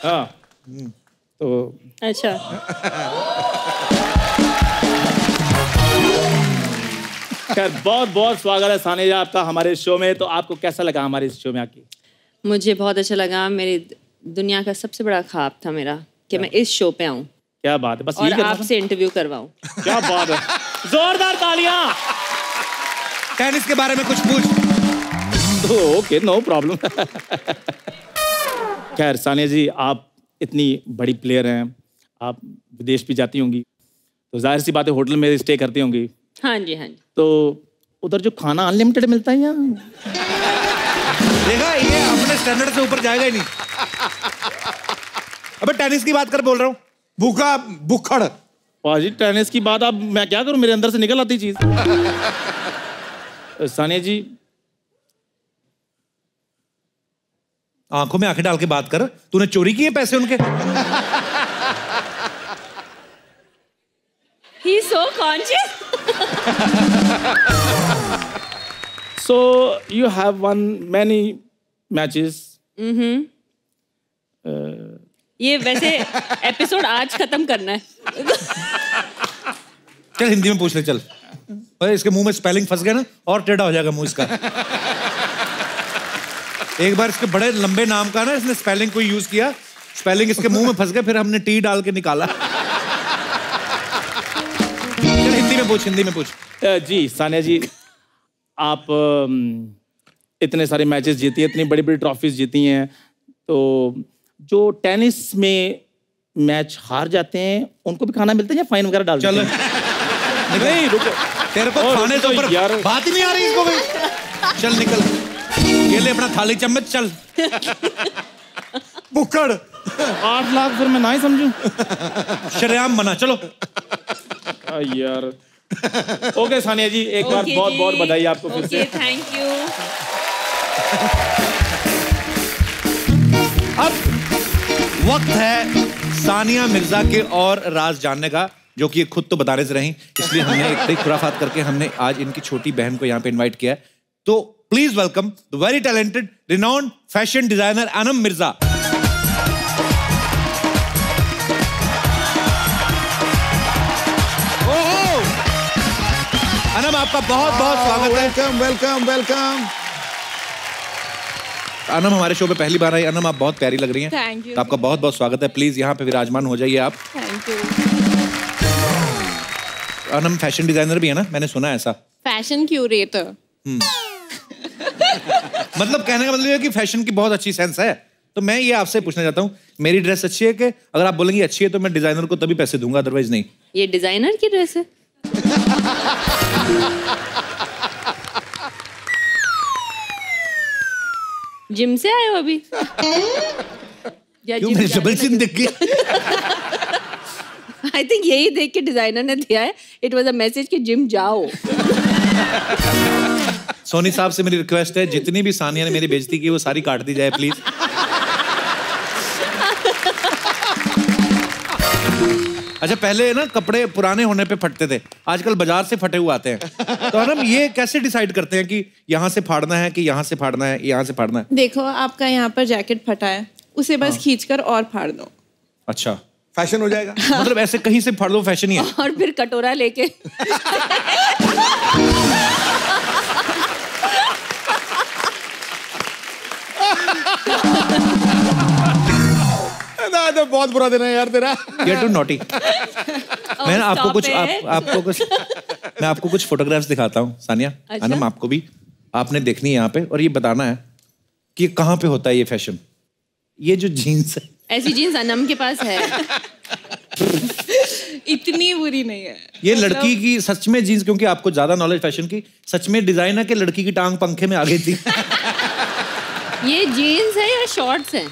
हाँ। तो अच्छा। खैर बहुत बहुत स्वागत है सानिया जी आपका हमारे शो में। तो आपको कैसा लगा हमारे इस शो में आके? मुझे बहुत अच्छा लगा। मेरी दुनिया का सबसे बड़ा ख्वाब था मेरा कि मैं इस शो पे आऊँ। क्या बात है। बस और आपसे इंटरव्यू करवाऊं। क्या बात है। जोरदार तालियाँ। टेनिस के बारे में कुछ पूछ। ओके नो प्रॉब्लम खैर सानिया जी आप इतनी बड़ी प्लेयर हैं। आप विदेश भी जाती होंगी। तो ज़ाहिर सी बात है होटल में स्टे करती होंगी। हाँ जी हाँ जी। तो उधर जो खाना अनलिमिटेड मिलता है या देखा ये अपने स्टैंडर्ड से ऊपर जाएगा ही नहीं। अबे टेनिस की बात कर बोल रहा हूँ। भूखा भूखड़। पाजी टेनिस की बात अब मैं क्या करूँ? मेरे अंदर से निकल आती चीज़। सानिया जी आँखों में आँखें डाल के बात कर तूने चोरी किए पैसे उनके? He so conscious so you have won many matches ये वैसे एपिसोड आज खत्म करना है। चल हिंदी में पूछ ले चल। अरे इसके मुँह में स्पेलिंग फंस गया ना और टेढ़ा हो जाएगा मुँह इसका। एक बार इसके बड़े लंबे नाम का ना इसने स्पेलिंग कोई यूज़ किया। स्पेलिंग इसके मुँह में फंस गया फिर हमने टी डाल के निकाला। हिंदी में पूछ हिंदी में पूछ। जी सानिया जी आप इतने सारे मैचेस जीती हैं इतनी बड़ी बड़ी ट्रॉफीज जीती हैं तो जो टेनिस में मैच हार जाते हैं उनको भी खाना मिलता है या फाइन वगैरह डाल चल? नहीं रुको। तेरे को खाने तो यार- बात ही नहीं आ रही इसको भाई चल निकल। ये ले अपना थाली चम्मच चल। बुक्कड़ आठ लाख फिर मैं ना ही समझूं। शरेआम मना चलो। आ, यार। ओके सानिया जी एक बार बहुत बहुत बधाई आपको फिर से। थैंक यू अब वक्त है सानिया मिर्ज़ा के और राज जानने का जो कि ये खुद तो बताने से रही इसलिए हमने एक खुराफात करके हमने आज इनकी छोटी बहन को यहाँ पे इनवाइट किया है। तो please welcome the very talented renowned fashion designer Anam Mirza ओहो! अनम आपका बहुत बहुत स्वागत है। वेलकम वेलकम वेलकम अनम हमारे शो पे पहली बार आई। अनम आप बहुत प्यारी लग रही हैं। Thank you. तो आपका बहुत बहुत स्वागत है। प्लीज़ यहाँ पे विराजमान हो जाइए आप। Thank you Anam fashion designer भी है ना? मैंने सुना है ऐसा। फ़ैशन क्यूरेटर मतलब कहने का मतलब ये कि फ़ैशन की बहुत अच्छी सेंस है। तो मैं ये आपसे पूछना चाहता हूँ मेरी ड्रेस अच्छी है कि अगर आप बोलेंगे अच्छी है तो मैं डिज़ाइनर को तभी पैसे दूँगा अदरवाइज़ नहीं। ये डिज़ाइनर की ड्रेस है? जिम से आए हो अभी? क्यों डबल चिन? दिख? गया आई थिंक यही देख के डिज़ाइनर ने दिया है इट वॉज़ अ मैसेज कि जिम जाओ। सोनी साहब से मेरी रिक्वेस्ट है जितनी भी सानिया ने मेरी बेइज्जती की वो सारी काट दी जाए प्लीज़ अच्छा पहले ना कपड़े पुराने होने पे फटते थे आजकल बाज़ार से फटे हुए आते हैं। तो हम ये कैसे डिसाइड करते हैं कि यहाँ से फाड़ना है कि यहाँ से फाड़ना है यहाँ से फाड़ना है? देखो आपका यहाँ पर जैकेट फटा है उसे बस खींचकर और फाड़ दो। अच्छा। फ़ैशन हो जाएगा। मतलब ऐसे कहीं से फाड़ दो फ़ैशन ही है। और फिर कटोरा लेके। बहुत बुरा दिन है यार तेरा। गेट टू नॉटी मैं ना आपको कुछ आप, आपको कुछ मैं आपको कुछ फोटोग्राफ्स दिखाता हूँ सानिया अच्छा। अनम आपको भी। आपने देखनी है यहाँ पे और ये बताना है कि कहाँ पे होता है ये फ़ैशन ये जो जीन्स है। ऐसी जीन्स अनम के पास है। इतनी बुरी नहीं है। ये मतलब... लड़की की सच में जीन्स क्योंकि आपको ज़्यादा नॉलेज फ़ैशन की सच में डिज़ाइन है कि लड़की की टांग पंखे में आ गई थी। ये जीन्स है या शॉर्ट्स है?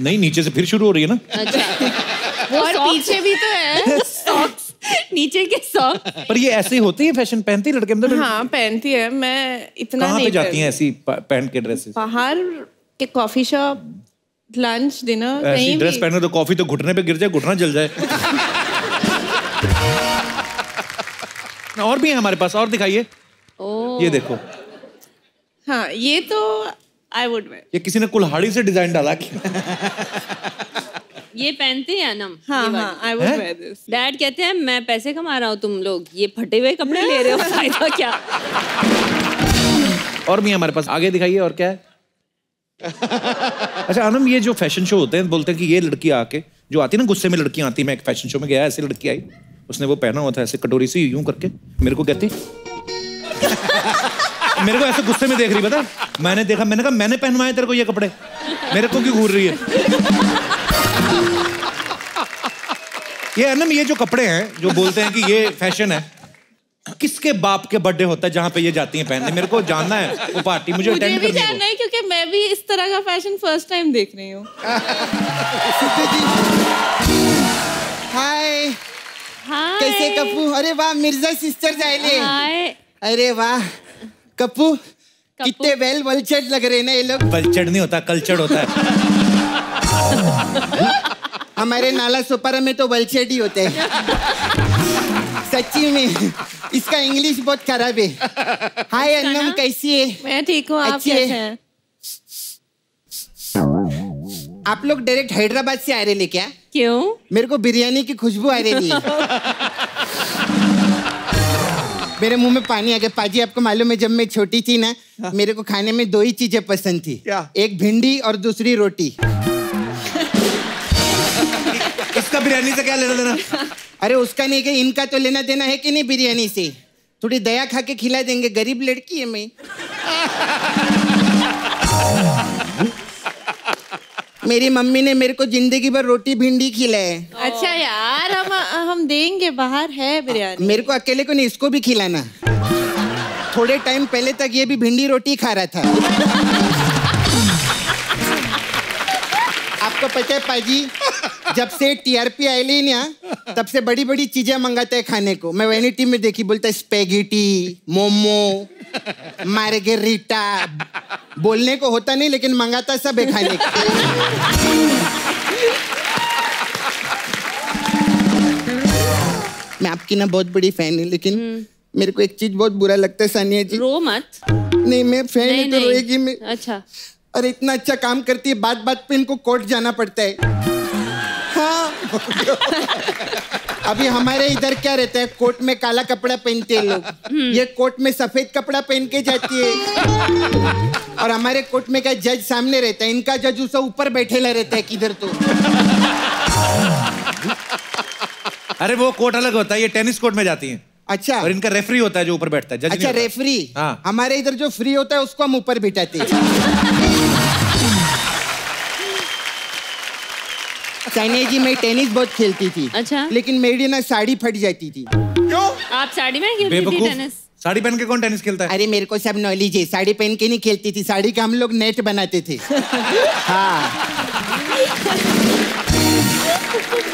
नहीं नीचे से फिर शुरू हो रही है ना? अच्छा। और पीछे भी तो है। सॉक्स नीचे के सॉक्स पर ये ऐसे ही होते हैं फ़ैशन पहनती है लड़के मतलब हाँ पहनती है। मैं इतना कहाँ पे जाती हैं ऐसी पहन के ड्रेसेस बाहर के कॉफ़ी शॉप लंच डिनर ऐसी कहीं ड्रेस पहने तो कॉफ़ी तो घुटने पे गिर जाए घुटना जल जाए। और भी है हमारे पास और दिखाइए। ओ। ये देखो। हाँ ये तो आई वुड वेयर ये किसी ने कुल्हाड़ी से डिज़ाइन डाला कि ये पहनते हैं अनम हाँ हाँ I would wear this dad कहते हैं मैं पैसे कमा रहा हूँ तुम लोग ये फटे हुए कपड़े ले रहे हो फ़ायदा क्या? और भी हमारे पास आगे दिखाइए और क्या है? अच्छा अनम ये जो फ़ैशन शो होते हैं बोलते हैं कि ये लड़की आके जो आती है ना गुस्से में लड़कियाँ आती मैं एक फ़ैशन शो में गया ऐसी लड़की आई उसने वो पहना हुआ था ऐसे कटोरी से यूँ करके मेरे को कहती मेरे को ऐसे गुस्से में देख रही पता मैंने देखा मैंने कहा मैंने पहनवाए तेरे को ये कपड़े? मेरे को क्यों घूर रही है? ये अनम ये जो कपड़े हैं जो बोलते हैं कि ये फ़ैशन है किसके बाप के बर्थडे होता है जहाँ पे ये जाती हैं पहनने? मेरे को जानना है वो पार्टी मुझे मुझे अटेंड भी करनी है जानना है क्योंकि मैं भी इस तरह का फ़ैशन फ़र्स्ट टाइम देख रही हूँ। हाय। हाय। कैसे कप्पू अरे वाह मिर्ज़ा सिस्टर जायले हाय। अरे वाह। कप्पू कितने वेल वल्चर्ड लग रहे हैं ना ये लोग। बलचड़ नहीं होता कल्चर होता है। हमारे नाला सोपारा में तो वल्चर्ड ही होते हैं। सच्ची में इसका इंग्लिश बहुत खराब है। हाय अन्नम कैसी है? मैं ठीक हूँ आप। कैसे हैं? आप लोग डायरेक्ट हैदराबाद से आ रहे ले क्या? क्यों? मेरे को बिरयानी की खुशबू आ रही है। मेरे मुँह में पानी आ गया। पाजी आपको मालूम है जब मैं छोटी थी ना मेरे को खाने में दो ही चीज़ें पसंद थी। क्या? एक भिंडी और दूसरी रोटी। इसका बिरयानी से क्या लेना देना? अरे उसका नहीं कि इनका तो लेना देना है कि नहीं बिरयानी से? थोड़ी दया खा के खिला देंगे गरीब लड़की है मैं। मेरी मम्मी ने मेरे को ज़िंदगी भर रोटी भिंडी खिलाए अच्छा यार हम देंगे बाहर है बिरयानी। मेरे को अकेले को नहीं इसको भी खिलाना। थोड़े टाइम पहले तक ये भी भिंडी रोटी खा रहा था। आपको पता है पाजी जब से टीआरपी आई ली ना तब से बड़ी बड़ी चीज़ें मंगाते हैं खाने को। मैं वैनिटी में देखी बोलता है स्पेगेटी मोमो मार्गेरिटा। बोलने को होता नहीं लेकिन मंगाता सब है खाने को। मैं आपकी ना बहुत बड़ी फ़ैन हूँ लेकिन मेरे को एक चीज़ बहुत बुरा लगता है सानिया जी। रो मत। नहीं मैं फ़ैन नहीं तो रोएगी मैं। अच्छा। और इतना अच्छा काम करती है बात बात पे इनको कोर्ट जाना पड़ता है। हाँ। अभी हमारे इधर क्या रहता है कोर्ट में काला कपड़ा पहनते हैं लोग। ये कोर्ट में सफ़ेद कपड़ा पहन के जाती है। और हमारे कोर्ट में क्या जज सामने रहता है इनका जज उसे ऊपर बैठेला रहता है किधर तो। अरे वो कोर्ट अलग होता है ये टेनिस कोर्ट में जाती हैं। अच्छा। और इनका रेफरी होता है जो ऊपर बैठता है अच्छा रेफरी? हाँ। हमारे इधर जो फ्री होता है उसको हम ऊपर बिठाते हैं। सानिया जी मैं टेनिस बहुत खेलती थी। अच्छा। लेकिन मेरी ना साड़ी फट जाती थी। क्यों? आप साड़ी में खेलती थी टेनिस? साड़ी पहन के कौन टेनिस खेलता है? अरे मेरे को सब नॉलेज है। साड़ी पहन के नहीं खेलती थी। साड़ी का हम लोग नेट बनाते थे। हाँ।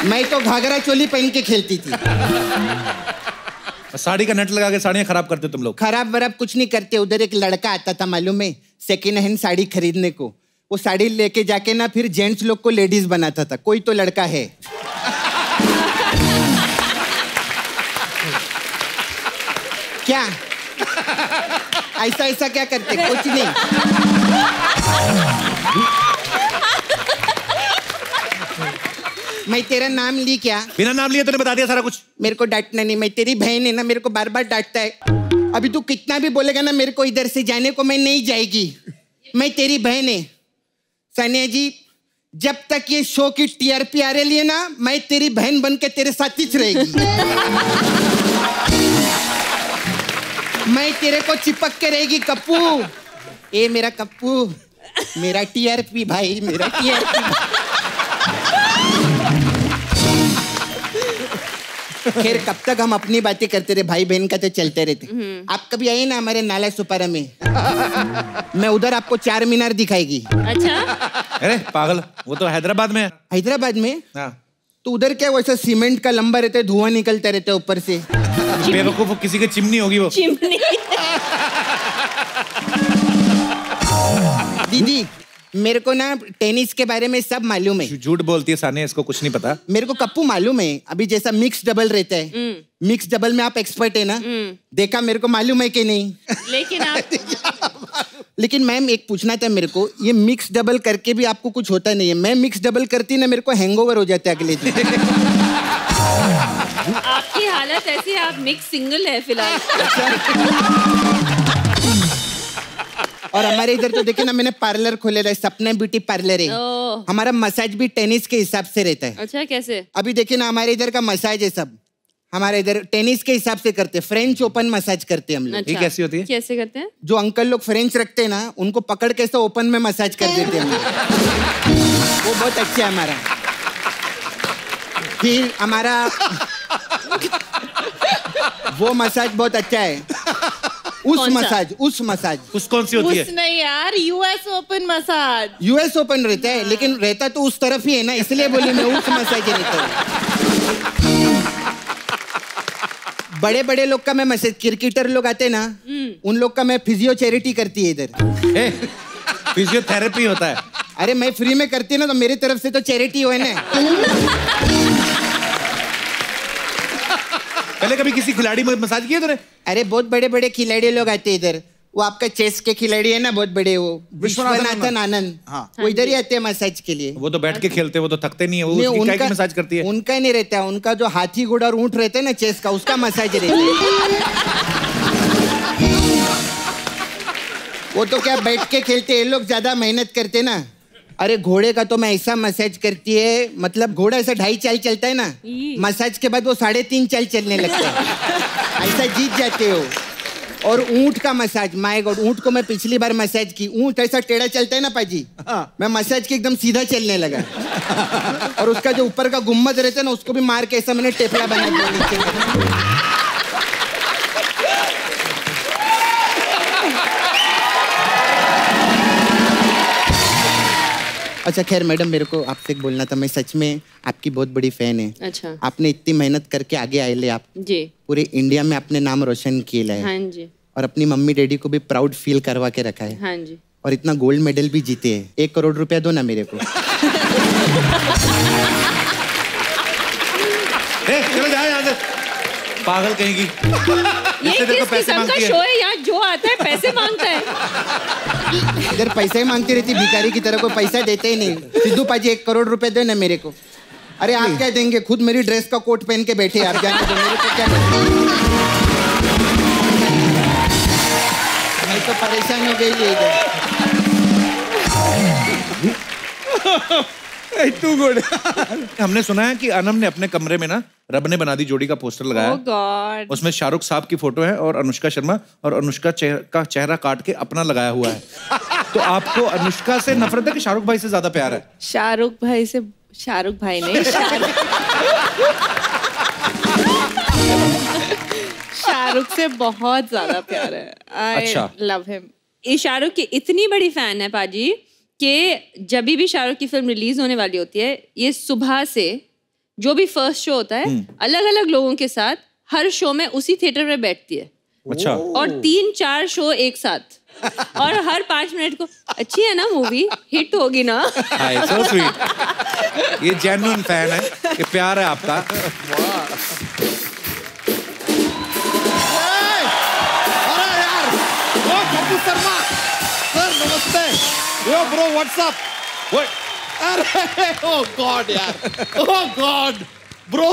मैं तो घाघरा चोली पहन के खेलती थी। साड़ी का नेट लगा के साड़ियाँ खराब करते तुम लोग। खराब वराब कुछ नहीं करते उधर एक लड़का आता था मालूम है सेकेंड हैंड साड़ी खरीदने को। वो साड़ी लेके जाके ना फिर जेंट्स लोग को लेडीज़ बनाता था कोई तो लड़का है। क्या? ऐसा ऐसा क्या करते? कुछ नहीं। मैं तेरा नाम ली क्या? बिना नाम लिए तूने बता दिया सारा कुछ। मेरे को डांटना नहीं मैं तेरी बहन है ना मेरे को बार बार डांटता है। अभी तू कितना भी बोलेगा ना मेरे को इधर से जाने को मैं नहीं जाएगी। मैं तेरी बहन है। सानिया जी जब तक ये शो की टीआरपी आ रही है ना मैं तेरी बहन बन के तेरे साथ ही रहेगी। मैं तेरे को चिपक के रहेगी कप्पू। ए मेरा कप्पू मेरा टीआरपी भाई मेरा टीआरपी खैर कब तक हम अपनी बातें करते रहे? भाई बहन का तो चलते रहते। आप कभी आए ना हमारे नाला सुपारा में? मैं उधर आपको चार मीनार दिखाएगी। अच्छा। अरे पागल वो तो हैदराबाद में है। हैदराबाद में? हाँ। तो उधर क्या वैसा सीमेंट का लंबा रहता है धुआँ निकलता रहता है ऊपर से? बेवकूफ़ किसी की चिमनी होगी वो। चिमनी। दीदी मेरे को ना टेनिस के बारे में सब मालूम है। झूठ बोलती है सानिया इसको कुछ नहीं पता। मेरे को कप्पू मालूम है। अभी जैसा मिक्स डबल रहता है। मिक्स डबल में आप एक्सपर्ट है ना? देखा मेरे को मालूम है कि नहीं? लेकिन आप लेकिन मैम एक पूछना था मेरे को ये मिक्स डबल करके भी आपको कुछ होता नहीं है। मैं मिक्स डबल करती ना मेरे को हैंगओवर हो जाता है अगले दिन। आपकी हालत ऐसी आप मिक्स सिंगल है फ़िलहाल। और हमारे इधर तो देखिए ना मैंने पार्लर खोले रहा सपना ब्यूटी पार्लर है। हमारा मसाज भी टेनिस के हिसाब से रहता है। अच्छा कैसे? अभी देखिए ना हमारे इधर का मसाज है सब। हमारे इधर टेनिस के हिसाब से करते हैं। फ्रेंच ओपन मसाज करते हैं हम लोग। अच्छा। कैसी होती है? कैसे करते हैं? जो अंकल लोग फ्रेंच रखते हैं ना उनको पकड़ के ऐसा ओपन में मसाज कर देते हैं। हम वो बहुत अच्छा है हमारा। फिर हमारा वो मसाज बहुत अच्छा है। उस मसाज उस मसाज। उस कौन सी होती है? उस नहीं यार US Open massage US Open रहता है लेकिन रहता तो उस तरफ़ ही है ना इसलिए बोली मैं उस मसाज रहता हूँ। बड़े बड़े लोग का मैं मैसेज क्रिकेटर लोग आते हैं ना उन लोग का मैं फिजियो चैरिटी करती है इधर। फिजियोथेरेपी होता है। अरे मैं फ्री में करती ना तो मेरी तरफ़ से तो चैरिटी हो ना। पहले कभी किसी खिलाड़ी में मसाज किया तूने? अरे बहुत बड़े बड़े खिलाड़ी लोग आते हैं इधर। वो आपका चेस के खिलाड़ी है ना बहुत बड़े वो। विश्वनाथन आनंद। हाँ। वो इधर ही आते हैं मसाज के लिए। वो तो बैठ के खेलते हैं वो तो थकते नहीं है वो नहीं, उसकी क्या की मसाज करती है। उनका नहीं रहता है उनका जो हाथी घोड़ा और ऊँट रहता है ना चेस का उसका मसाज रहता है। वो तो क्या बैठ के खेलते हैं लोग ज़्यादा मेहनत करते ना। अरे घोड़े का तो मैं ऐसा मसाज करती है मतलब घोड़ा ऐसा ढाई चाल चलता है ना मसाज के बाद वो साढ़े तीन चाल चलने लगता है। ऐसा जीत जाते हो। और ऊँट का मसाज माय गॉड ऊँट को मैं पिछली बार मसाज की ऊँट ऐसा टेढ़ा चलता है ना पाजी मैं मसाज के एकदम सीधा चलने लगा। और उसका जो ऊपर का गुम्मद रहता है ना उसको भी मार के ऐसा मैंने टेपला बना दिया अच्छा खैर मैडम मेरे को आपसे एक बोलना था। मैं सच में आपकी बहुत बड़ी फ़ैन है। अच्छा। आपने इतनी मेहनत करके आगे आए ले आप जी। पूरे इंडिया में अपने नाम रोशन किए है हाँ जी। और अपनी मम्मी डैडी को भी प्राउड फील करवा के रखा है। हाँ जी। और इतना गोल्ड मेडल भी जीते है। एक करोड़ रुपया दो ना मेरे को। पागल कहेंगी। ये किस किस्म का शो है। यहाँ जो आता है पैसे माँगता है। इधर पैसा ही मांगती रहती भिखारी की तरह कोई पैसा देते ही नहीं। सिद्धू पाजी एक करोड़ रुपए दे ना मेरे को। अरे आप क्या देंगे? खुद मेरी ड्रेस का कोट पहन के बैठे आप जाने दो। मेरे को क्या मैं तो परेशान हो गई इधर। Too good. हमने सुना है कि अनम ने अपने कमरे में ना रब ने बना दी जोड़ी का पोस्टर लगाया। ओह गॉड उसमें शाहरुख साहब की फ़ोटो है और अनुष्का शर्मा और अनुष्का चेह- का चेहरा काट के अपना लगाया हुआ है। तो आपको अनुष्का से नफरत है कि शाहरुख भाई से ज़्यादा प्यार है? शाहरुख भाई से शाहरुख भाई नहीं शाहरुख से बहुत ज़्यादा प्यार है। आई। लव हिम ये शाहरुख की इतनी बड़ी फ़ैन है पाजी। कि जब भी शाहरुख की फ़िल्म रिलीज़ होने वाली होती है ये सुबह से जो भी फ़र्स्ट शो होता है अलग अलग लोगों के साथ हर शो में उसी थिएटर में बैठती है। अच्छा। और तीन चार शो एक साथ। और हर पाँच मिनट को अच्छी है ना मूवी हिट होगी ना। हाय सो स्वीट ये जेन्युइन फ़ैन है ये प्यार है आपका। व्हाट्सअप अरे ओ गॉड यार ओ god bro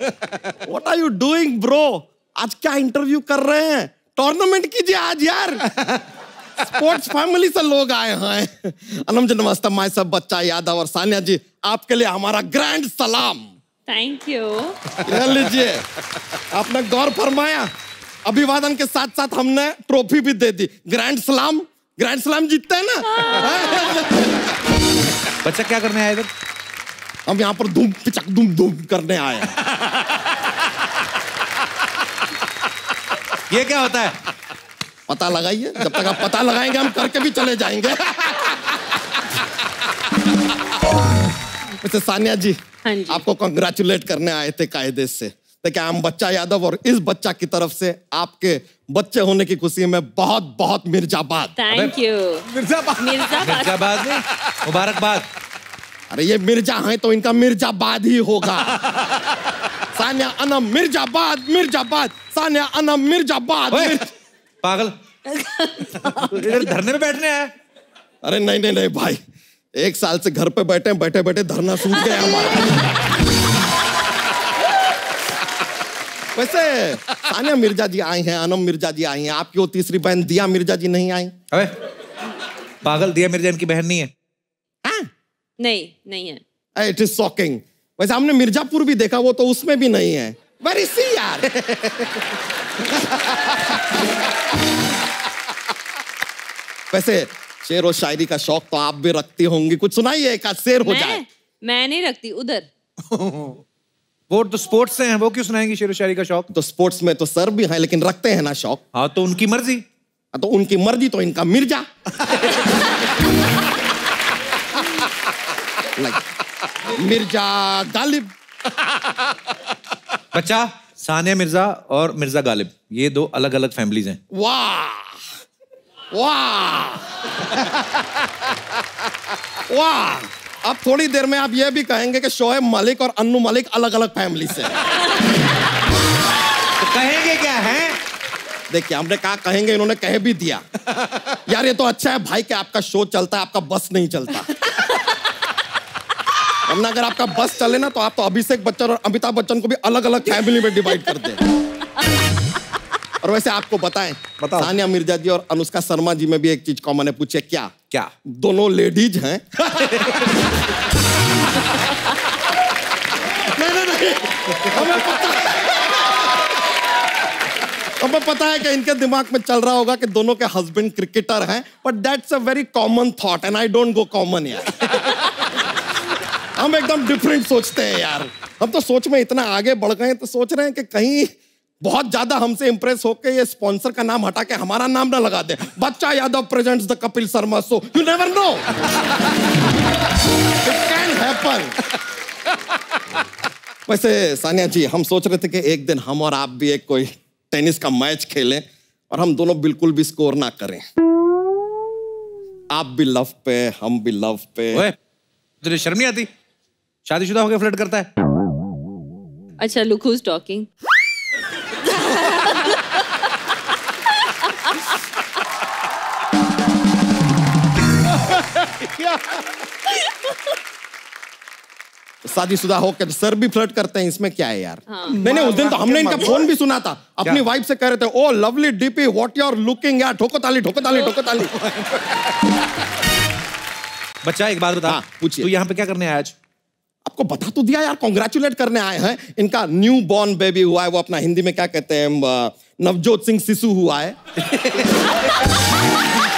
what are you doing bro आज क्या इंटरव्यू कर रहे हैं? टूर्नामेंट कीजिए आज यार। स्पोर्ट्स फैमिली से लोग आए हैं। अनम जी नमस्ते मैं सब बच्चा यादव और सानिया जी आपके लिए हमारा ग्रैंड सलाम। थैंक यू लीजिए आपने गौर फरमाया। अभिवादन के साथ साथ हमने ट्रॉफी भी दे दी। ग्रैंड सलाम। ग्रैंड सलाम जीतते हैं ना? बच्चा क्या करने आया इधर? हम यहाँ पर धूम पिचक धूम धूम करने आए ये क्या होता है? पता लगाइए जब तक आप पता लगाएँगे हम करके भी चले जाएँगे। वैसे सानिया जी हाँ जी। आपको कंग्रेचुलेट करने आए थे कायदे से। देखिए हम बच्चा यादव और इस बच्चा की तरफ़ से आपके बच्चे होने की खुशी में बहुत बहुत मिर्जाबाद। थैंक यू मिर्जाबाद। मिर्जाबाद। मिर्जाबाद मुबारकबाद। अरे ये मिर्ज़ा हैं तो इनका मिर्जाबाद ही होगा। सानिया अनम मिर्जाबाद मिर्जाबाद। सानिया अनम मिर्जाबाद मिर्ज- पागल। इधर धरने में बैठने आया अरे नहीं नहीं नहीं भाई। एक साल से घर पे बैठे बैठे बैठे धरना सूख गया हमारा। वैसे सानिया मिर्ज़ा जी आई हैं अनम मिर्ज़ा जी आई हैं आपकी वो तीसरी बहन दिया मिर्ज़ा जी नहीं आई? अबे पागल दिया मिर्ज़ा इनकी बहन नहीं है। नहीं नहीं है। इट इज़ शॉकिंग वैसे हमने मिर्जापुर भी देखा वो तो उसमें भी नहीं है। वेरी सी यार? वैसे शेर और शायरी का शौक तो आप भी रखती होंगी। कुछ सुनाइए एक शेर हो जाए। मैं मैं नहीं रखती उधर। वो तो स्पोर्ट्स से हैं वो क्यों सुनाएँगी शेर शायरी का शौक? तो स्पोर्ट्स में तो सर भी हैं लेकिन रखते हैं ना शौक। हाँ तो उनकी मर्ज़ी। तो उनकी मर्ज़ी तो इनका मिर्ज़ा। मिर्ज़ा गालिब। बच्चा सानिया मिर्ज़ा और मिर्ज़ा गालिब ये दो अलग अलग फैमिलीज़ हैं। वाह। वाह। वाह। अब थोड़ी देर में आप ये भी कहेंगे कि शोएब मलिक और अन्नू मलिक अलग अलग फैमिली से तो कहेंगे क्या है? देखिए हमने कहा कहेंगे इन्होंने कह भी दिया। यार ये तो अच्छा है भाई कि आपका शो चलता है आपका बस नहीं चलता। वरना अगर आपका बस चले ना तो आप तो अभिषेक बच्चन और अमिताभ बच्चन को भी अलग अलग फैमिली में डिवाइड कर दे और वैसे आपको बताएँ बताओ। सानिया मिर्ज़ा जी और अनुष्का शर्मा जी में भी एक चीज़ कॉमन है पूछे क्या? क्या? दोनों लेडीज़ हैं। नहीं नहीं नहीं। हमें पता हमें पता है कि इनके दिमाग में चल रहा होगा कि दोनों के हस्बैंड क्रिकेटर हैं but that's a very common thought and I don't go common यार। हम एकदम डिफरेंट सोचते हैं यार। हम तो सोच में इतना आगे बढ़ गए हैं तो सोच रहे हैं कि कहीं बहुत ज़्यादा हमसे इंप्रेस होके ये स्पॉन्सर का नाम हटा के हमारा नाम ना लगा दे। बच्चा Yadav presents the Kapil Sharma show you never know it can happen वैसे सानिया जी हम सोच रहे थे कि एक दिन हम और आप भी एक कोई टेनिस का मैच खेलें और हम दोनों बिल्कुल भी स्कोर ना करें। आप भी लव पे हम भी लव पे। ओए तुझे शर्म नहीं आती? शादीशुदा होकर फ्लर्ट करता है। अच्छा लुक हुज टॉकिंग शादीशुदा होकर सर भी फ्लर्ट करते हैं इसमें क्या है यार? नहीं नहीं उस दिन तो हमने इनका फ़ोन भी सुना था। अपनी वाइफ से कह रहे थे ओ lovely DP what you are looking यार ठोको ताली ठोको ताली ठोको ताली बच्चा एक बात बता। हाँ, पूछिए। तू यहाँ पे क्या करने आया आज? आपको बता तो दिया यार कॉन्ग्रेचुलेट करने आए हैं। इनका न्यू बॉर्न बेबी हुआ है वो अपना हिंदी में क्या कहते हैं नवजोत सिंह शिशु हुआ है।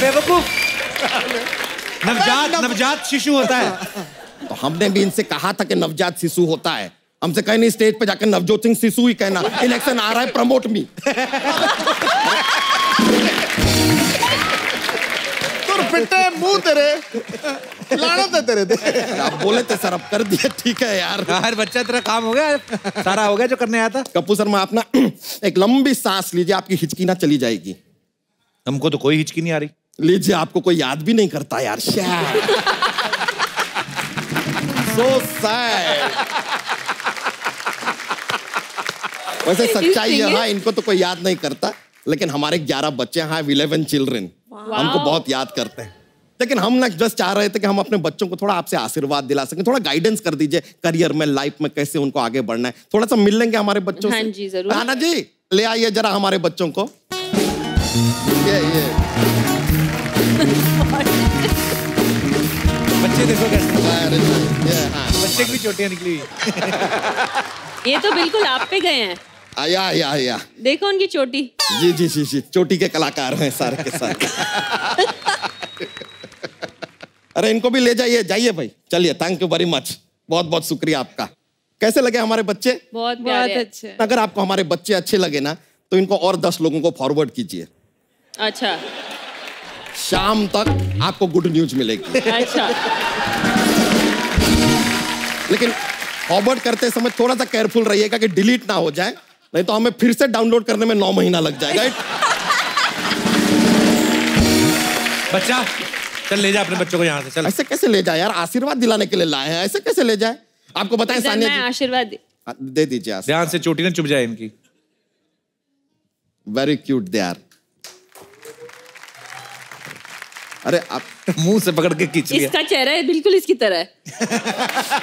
बेवकूफ़। नवजात नवजात शिशु होता है। तो हमने भी इनसे कहा था कि नवजात शिशु होता है। हमसे कहे नहीं स्टेज पे जाकर नवजोत सिंह शिशु ही कहना। इलेक्शन आ रहा है प्रमोट मी फिटे मुँह तेरे। लानत है तेरे दे आप बोले थे सर अब कर दिया ठीक है यार। यार बच्चा तेरा काम हो गया। सारा हो गया जो करने आया था। कपूर शर्मा आप ना एक लंबी सांस लीजिए आपकी हिचकी ना चली जाएगी। हमको तो कोई हिचकी नहीं आ रही। लीजिए आपको कोई याद भी नहीं करता यार। सो सैड वैसे सच्चाई है हाँ इनको तो कोई याद नहीं करता लेकिन हमारे ग्यारह बच्चे हैं इलेवन चिल्ड्रन हमको बहुत याद करते हैं। लेकिन हम ना जस्ट चाह रहे थे कि हम अपने बच्चों को थोड़ा आपसे आशीर्वाद दिला सकें थोड़ा गाइडेंस कर दीजिए करियर में लाइफ में कैसे उनको आगे बढ़ना है। थोड़ा सा मिल लेंगे हमारे बच्चों हाँ से। जी, ज़रूर। राना जी ले आइए जरा हमारे बच्चों को। ये ये बच्चे देखो कैसे हाँ। बच्चे की भी चोटियाँ निकली ये तो बिल्कुल आप पे गए हैं। आया आया आया। देखो उनकी चोटी। जी जी जी जी। चोटी के कलाकार हैं सारे के सारे। अरे इनको भी ले जाइए जाइए भाई। चलिए थैंक यू वेरी मच बहुत बहुत शुक्रिया आपका। कैसे लगे हमारे बच्चे? बहुत बहुत अच्छे। अगर आपको हमारे बच्चे अच्छे लगे ना तो इनको और दस लोगों को फॉरवर्ड कीजिए। अच्छा। शाम तक आपको गुड न्यूज़ मिलेगी। अच्छा। लेकिन फॉरवर्ड करते समय थोड़ा सा केयरफुल रहिएगा कि डिलीट ना हो जाए नहीं तो हमें फिर से डाउनलोड करने में नौ महीना लग जाएगा बच्चा चल ले जा अपने बच्चों को यहाँ से चल। ऐसे कैसे ले जाए यार? आशीर्वाद दिलाने के लिए लाए हैं ऐसे कैसे ले जाए? आपको बताएँ सानिया जी। आशीर्वाद दे- दीजिए ध्यान से चोटी ना चुप जाए इनकी। वेरी क्यूट दे आर अरे आप मुँह से पकड़ के खींच इसका चेहरा है बिल्कुल इसकी तरह है।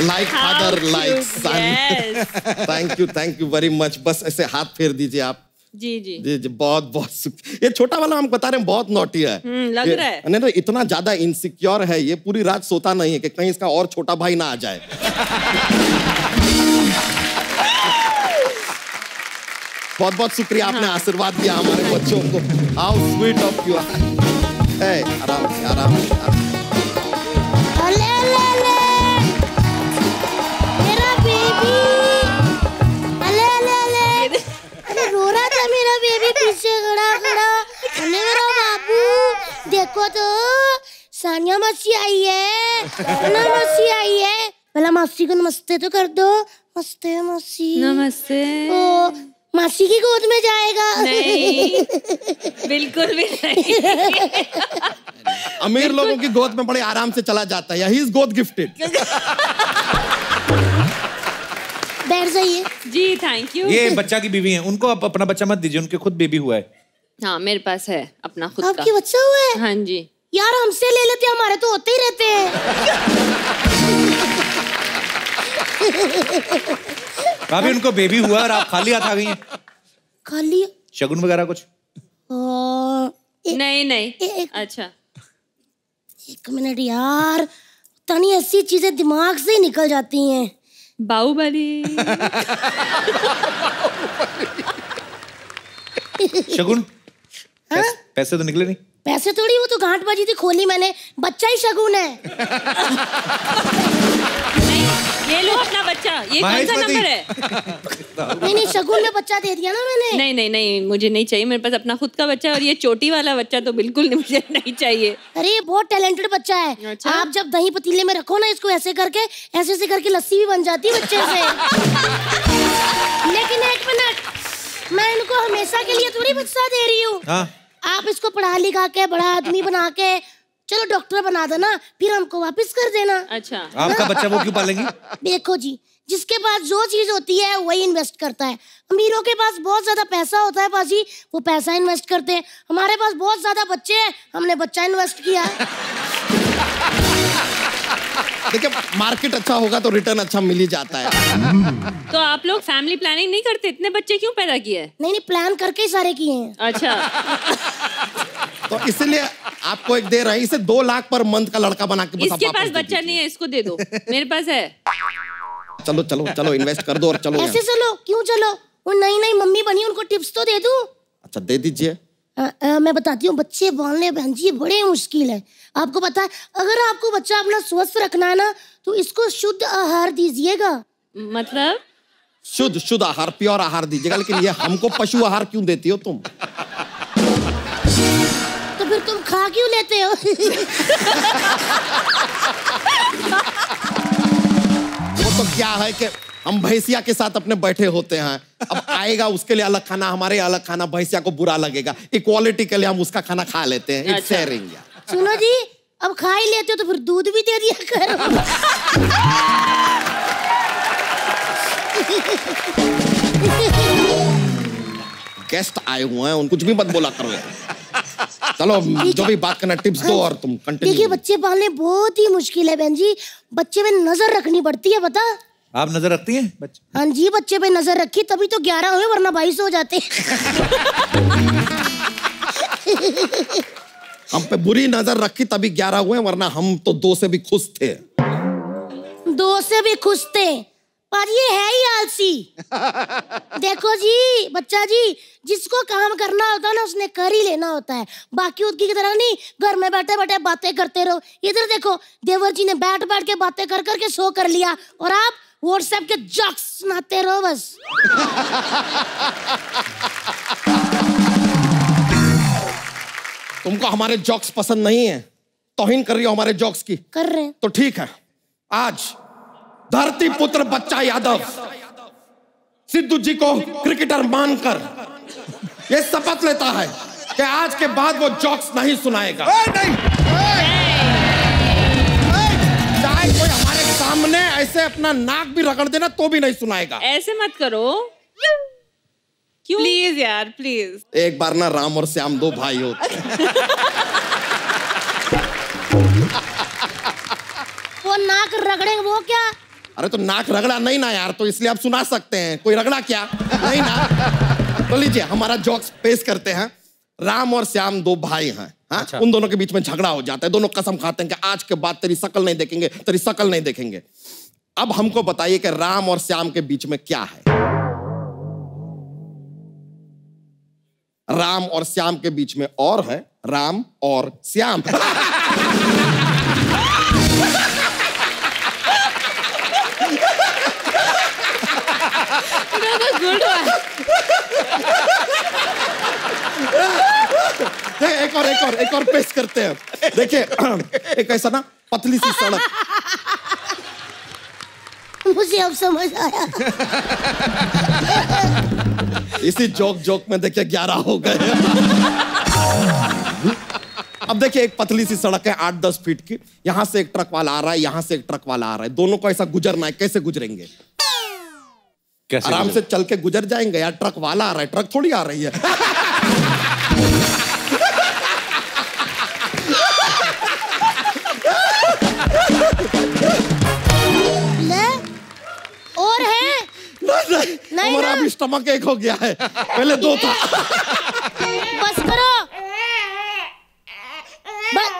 Like father like son. Thank you thank you very much बस ऐसे हाथ फेर दीजिए आप। जी जी। जी जी बहुत बहुत ये छोटा वाला हम बता रहे हैं बहुत नोटी है। हम्म, लग ये- रहा है। नहीं नहीं इतना ज़्यादा इनसिक्योर है ये पूरी रात सोता नहीं है कि कहीं इसका और छोटा भाई ना आ जाए। बहुत बहुत शुक्रिया आपने आशीर्वाद दिया हमारे बच्चों को। हाउ स्वीट ऑफ़ यू आराम से आराम से आराम से। अले अले अले। मेरा बेबी अले अले अले। अरे रो रहा था मेरा बेबी पीछे खड़ा खड़ा। अरे मेरा बाबू। देखो तो सानिया मस्सी आई है। ना मस्सी आई है। पहला मासी को नमस्ते तो कर दो। नमस्ते मासी। नमस्ते। ओ मासी की गोद में जाएगा। नहीं बिल्कुल भी नहीं। अमीर लोगों की गोद में बड़े आराम से चला जाता है ही इज़ गोद गिफ्टेड बैठ जाइए। जी थैंक यू ये बच्चा की बीवी है उनको आप अपना बच्चा मत दीजिए उनके खुद बेबी हुआ है। हाँ मेरे पास है अपना खुद आपके का बच्चा हुआ है? हाँ जी। यार हमसे ले लेते हमारे तो होते ही रहते हैं। भाभी उनको बेबी हुआ और आप खाली हाथ आ गई हैं। खाली? शगुन वगैरह कुछ? नहीं नहीं। अच्छा। एक मिनट यार तनी ऐसी चीज़ें दिमाग से ही निकल जाती हैं। बाहुबली। शगुन पैसे तो निकले नहीं? पैसे थोड़ी वो तो घाट बाजी थी खोली मैंने। बच्चा ही शगुन है। नहीं ये लो अपना बच्चा। ये कौन सा नंबर है? नहीं नहीं शगुन में बच्चा दे दिया ना मैंने। नहीं नहीं नहीं मुझे नहीं चाहिए। मेरे पास अपना खुद का बच्चा है और ये चोटी वाला बच्चा तो बिल्कुल नहीं मुझे नहीं चाहिए। अरे ये बहुत टैलेंटेड बच्चा है। अच्छा? आप जब दही पतीले में रखो ना इसको ऐसे करके ऐसे ऐसे करके लस्सी भी बन जाती है बच्चे से। लेकिन एक मिनट मैं इनको हमेशा के लिए थोड़ी बच्चा दे रही हूँ। हाँ। आप इसको पढ़ा लिखा के बड़ा आदमी बना के चलो डॉक्टर बना देना फिर हमको वापस कर देना। अच्छा। आपका बच्चा वो क्यों पालेंगी? देखो जी जिसके पास जो चीज़ होती है वही इन्वेस्ट करता है। अमीरों के पास बहुत ज़्यादा पैसा होता है पाजी। वो पैसा इन्वेस्ट करते हैं। हमारे पास बहुत ज़्यादा बच्चे हैं हमने बच्चा इन्वेस्ट किया। है देखिए मार्केट अच्छा होगा तो रिटर्न अच्छा मिल ही जाता है। तो आप लोग फैमिली प्लानिंग नहीं करते? इतने बच्चे क्यों पैदा किए? नहीं नहीं प्लान करके ही सारे किए हैं। अच्छा। तो इसलिए आपको एक दे रहे हैं इसे दो लाख पर मंथ का लड़का बना के इसके पास दे बच्चा नहीं है इसको दे दो। मेरे पास है। चलो चलो चलो इन्वेस्ट कर दो और चलो ऐसे चलो क्यों चलो? वो नई नई मम्मी बनी उनको टिप्स तो दे दू। अच्छा दे दीजिए। अ, अ, मैं बताती हूँ बच्चे पालने बहन जी बड़े मुश्किल है। आपको पता है अगर आपको बच्चा अपना स्वस्थ रखना है ना तो इसको शुद्ध आहार दीजिएगा। मतलब? शुद्ध शुद्ध आहार प्योर आहार दीजिएगा लेकिन ये हमको पशु आहार क्यों देती हो तुम? तो फिर तुम खा क्यों लेते हो? वो तो क्या है कि हम भैंसिया के साथ अपने बैठे होते हैं। अब आएगा उसके लिए अलग खाना हमारे अलग खाना भैंसिया को बुरा लगेगा। इक्वालिटी के लिए हम उसका खाना खा लेते हैं। अच्छा। सुनो जी अब खा ही लेते हो तो फिर दूध भी दे दिया करो। गेस्ट आए हुए हैं उन कुछ भी मत बोला करो यार। चलो जो भी बात करना टिप्स दो और तुम कंटिन्यू देखिए बच्चे पालने बहुत ही मुश्किल है बहन जी। बच्चे में नज़र रखनी पड़ती है बता आप नज़र रखती हैं? बच्चे हाँ जी बच्चे पे नज़र रखी तभी तो ग्यारह हुए वरना बाईस हो जाते। हम पे बुरी नज़र रखी तभी ग्यारह हुए वरना हम तो दो से भी खुश थे। दो से भी खुश थे पर ये है ही आलसी। देखो जी बच्चा जी जिसको काम करना होता है ना उसने कर ही लेना होता है। बाकी उसकी की तरह नहीं घर में बैठे बैठे बातें करते रहो। इधर देखो देवर जी ने बैठ बैठ के बातें कर करके शो कर लिया और आप व्हाट्सएप के जक्स सुनाते रहो बस। तुमको हमारे जॉक्स पसंद नहीं है। तोहिन कर रही हो हमारे जॉक्स की। कर रहे हैं। तो ठीक है। आज धरती पुत्र बच्चा यादव सिद्धू जी को क्रिकेटर मानकर ये शपथ लेता है कि आज के बाद वो जॉक्स नहीं सुनाएगा। चाहे सामने ऐसे अपना नाक भी रगड़ देना तो भी नहीं सुनाएगा। ऐसे मत करो। क्यों? प्लीज़ यार प्लीज़ एक बार ना राम और श्याम दो भाई होते वो नाक रगड़ेंगे वो क्या? अरे तो नाक रगड़ा नहीं ना यार तो इसलिए आप सुना सकते हैं। कोई रगड़ा क्या? नहीं ना? तो लीजिए हमारा जॉक्स पेश करते हैं। राम और श्याम दो भाई हैं। हाँ? उन दोनों के बीच में झगड़ा हो जाता है। दोनों कसम खाते हैं कि आज के बाद तेरी शकल नहीं देखेंगे तेरी शकल नहीं देखेंगे। अब हमको बताइए कि राम और श्याम के बीच में क्या है। राम और श्याम के बीच में और है राम और श्याम। गुड एक और एक और एक और पेश करते हैं। देखिए एक ऐसा ना पतली सी सड़क। मुझे अब समझ आया। इसी जोक जोक में देखिए ग्यारह हो गए अब देखिए एक पतली सी सड़क है आठ दस फीट की। यहाँ से एक ट्रक वाला आ रहा है यहाँ से एक ट्रक वाला आ रहा है। दोनों को ऐसा गुजरना है कैसे गुजरेंगे? कैसे आराम से चल के गुजर जाएँगे यार ट्रक वाला आ रहा है ट्रक थोड़ी आ रही है। स्टमक एक हो गया है। पहले दो था। बस करो। बस।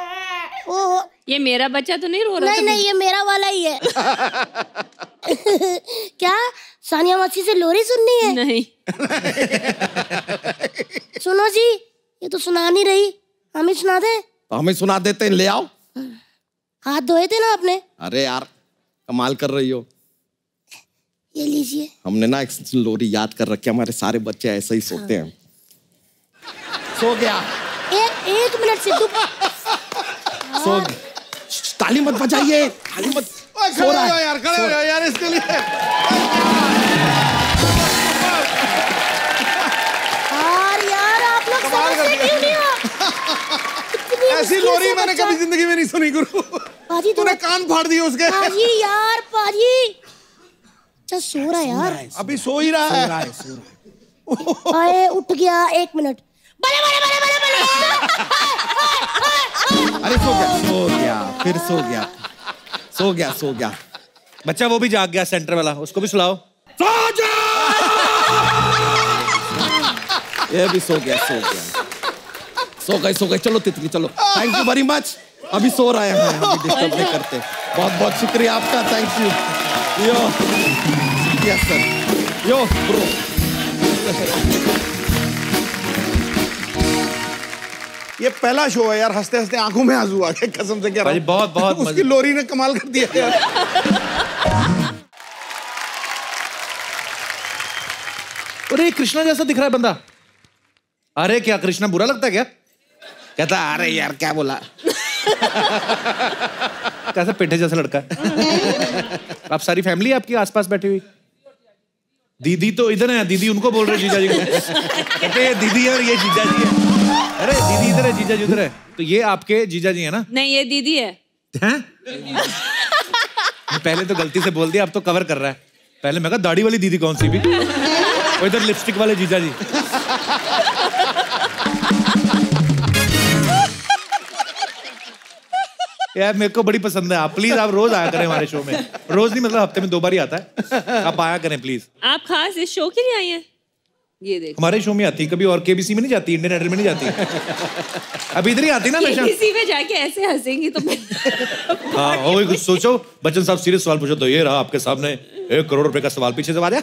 ओहो। ये मेरा बच्चा तो नहीं रो रहा नहीं नहीं ये मेरा वाला ही है। क्या? सानिया मासी से लोरी सुननी है? नहीं। सुनो जी ये तो सुना नहीं रही। हम ही सुना दे। हम ही सुना देते हैं ले आओ। हाथ धोए थे ना आपने? अरे यार कमाल कर रही हो। ये लीजिए। हमने ना एक लोरी याद कर रखी हमारे सारे बच्चे ऐसे ही सोते हैं। सो गया। एक एक मिनट से तू सो ताली मत बजाइए। ताली मत सो रहा है यार खड़े हो जाओ यार इसके लिए। यार यार आप लोग समझते क्यों नहीं हो? ऐसी लोरी मैंने कभी ज़िंदगी में नहीं सुनी गुरु। पाजी तूने कान फाड़ दिए उसके। पाजी यार पाजी। अच्छा सो रहा है यार। अभी सो ही रहा है। आए उठ गया एक मिनट। बड़े बड़े बड़े बड़े बड़े। अरे सो गया सो गया फिर सो गया। सो गया सो गया। बच्चा वो भी जाग गया सेंटर वाला उसको भी सुलाओ। सो ये भी सो गया सो गया। सो गए सो गए चलो तितली चलो। थैंक यू वेरी मच अभी सो रहे हैं अभी डिस्टर्ब नहीं करते। बहुत बहुत शुक्रिया आपका thank you yo yes sir yo bro ये पहला शो है यार हँसते हँसते आँखों में आँसू आ गए कसम से कह रहा भाई बहुत बहुत उसकी लोरी ने कमाल कर दिया यार। अरे कृष्णा जैसा दिख रहा है बंदा। अरे क्या कृष्णा बुरा लगता है क्या? कहता अरे यार क्या बोला? कैसा पेठे जैसा लड़का? है आप सारी फैमिली आपकी आसपास बैठी हुई? दीदी तो इधर है दीदी उनको बोल रहे जीजा जी को। कहते ये दीदी है और ये जीजा जी है। अरे दीदी इधर है जीजा जी उधर है। तो ये आपके जीजा जी है ना? नहीं ये दीदी है। हैं? पहले तो गलती से बोल दिया अब तो कवर कर रहा है। पहले मैं कहा दाढ़ी वाली दीदी कौन सी भी? इधर लिपस्टिक वाले जीजा जी। यार मेरे को बड़ी पसंद है। आप प्लीज़ आप रोज आया करें हमारे शो में। रोज नहीं मतलब हफ़्ते में दो बार ही आता है। आप आया करें प्लीज़ आप खास इस शो के लिए आई हैं? ये देखो। हमारे शो में आती कभी और केबीसी में नहीं जाती इंडियन आइडल में नहीं जाती। अब इधर ही आती ना हमेशा। किसी में जाके ऐसे हंसेंगी तो हाँ कुछ सोचो। बच्चन साहब सीरियस सवाल पूछो तो ये रहा आपके सामने। एक करोड़ रुपए का सवाल पीछे से आ जाए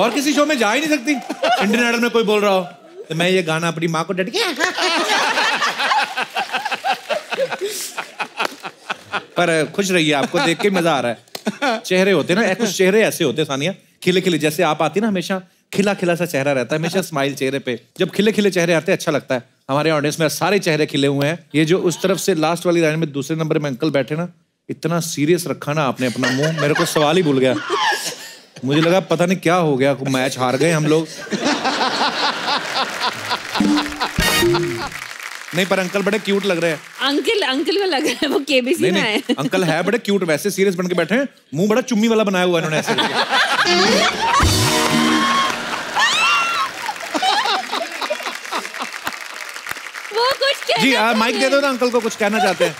और किसी शो में जा ही नहीं सकती। इंडियन आइडल में कोई बोल रहा हो तो मैं ये गाना अपनी माँ को डेडिकेट पर खुश रहिए, आपको देख के मज़ा आ रहा है। चेहरे होते ना, कुछ चेहरे ऐसे होते सानिया। खिले खिले, जैसे आप आती ना, हमेशा खिला खिला सा चेहरा रहता है, हमेशा स्माइल चेहरे पे। जब खिले खिले चेहरे आते हैं अच्छा लगता है। हमारे ऑडियंस में सारे चेहरे खिले हुए हैं। ये जो उस तरफ़ से लास्ट वाली लाइन में दूसरे नंबर में अंकल बैठे ना, इतना सीरियस रखा ना आपने अपना मुँह, मेरे को सवाल ही भूल गया। मुझे लगा पता नहीं क्या हो गया मैच हार गए हम लोग। नहीं पर अंकल बड़े क्यूट लग रहे हैं। अंकल अंकल को लग रहा है वो केबीसी में नहीं आए अंकल है बड़े क्यूट वैसे सीरियस बन के बैठे हैं। मुँह बड़ा चुम्मी वाला बनाया हुआ है इन्होंने ऐसे वो कुछ कहना जी आ, माइक दे दो ना अंकल को कुछ कहना चाहते हैं।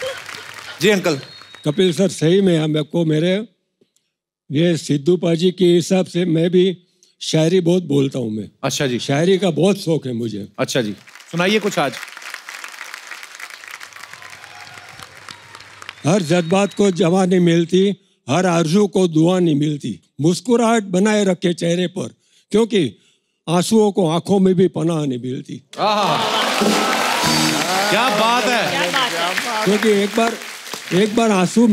जी अंकल। कपिल सर सही में हम को मेरे ये सिद्धू पाजी के हिसाब से मैं भी शायरी बहुत बोलता हूँ मैं। अच्छा जी। शायरी का बहुत शौक है मुझे। अच्छा जी। सुनाइए कुछ आज। हर जज्बात को जवा नहीं मिलती हर आरज़ू को दुआ नहीं मिलती। मुस्कुराहट बनाए रखे चेहरे पर क्योंकि आंसुओं को आँखों में भी पनाह नहीं मिलती। क्या बात है। क्योंकि एक बार एक बार आँसू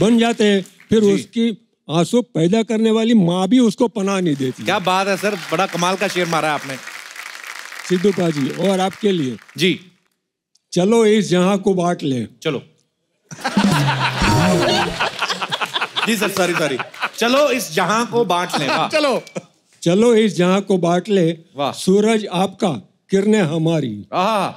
बन जाते हैं फिर उसकी आँसू पैदा करने वाली माँ भी उसको पनाह नहीं देती। क्या बात है सर? बड़ा कमाल का शेर मारा है आपने। सिद्धू पाजी और आपके लिए? जी। चलो इस जहाँ को बांट ले। चलो। जी सर सॉरी सॉरी चलो इस जहाँ को बांट ले चलो। चलो इस जहाँ को बांट ले वाह। सूरज आपका किरणें हमारी। आहा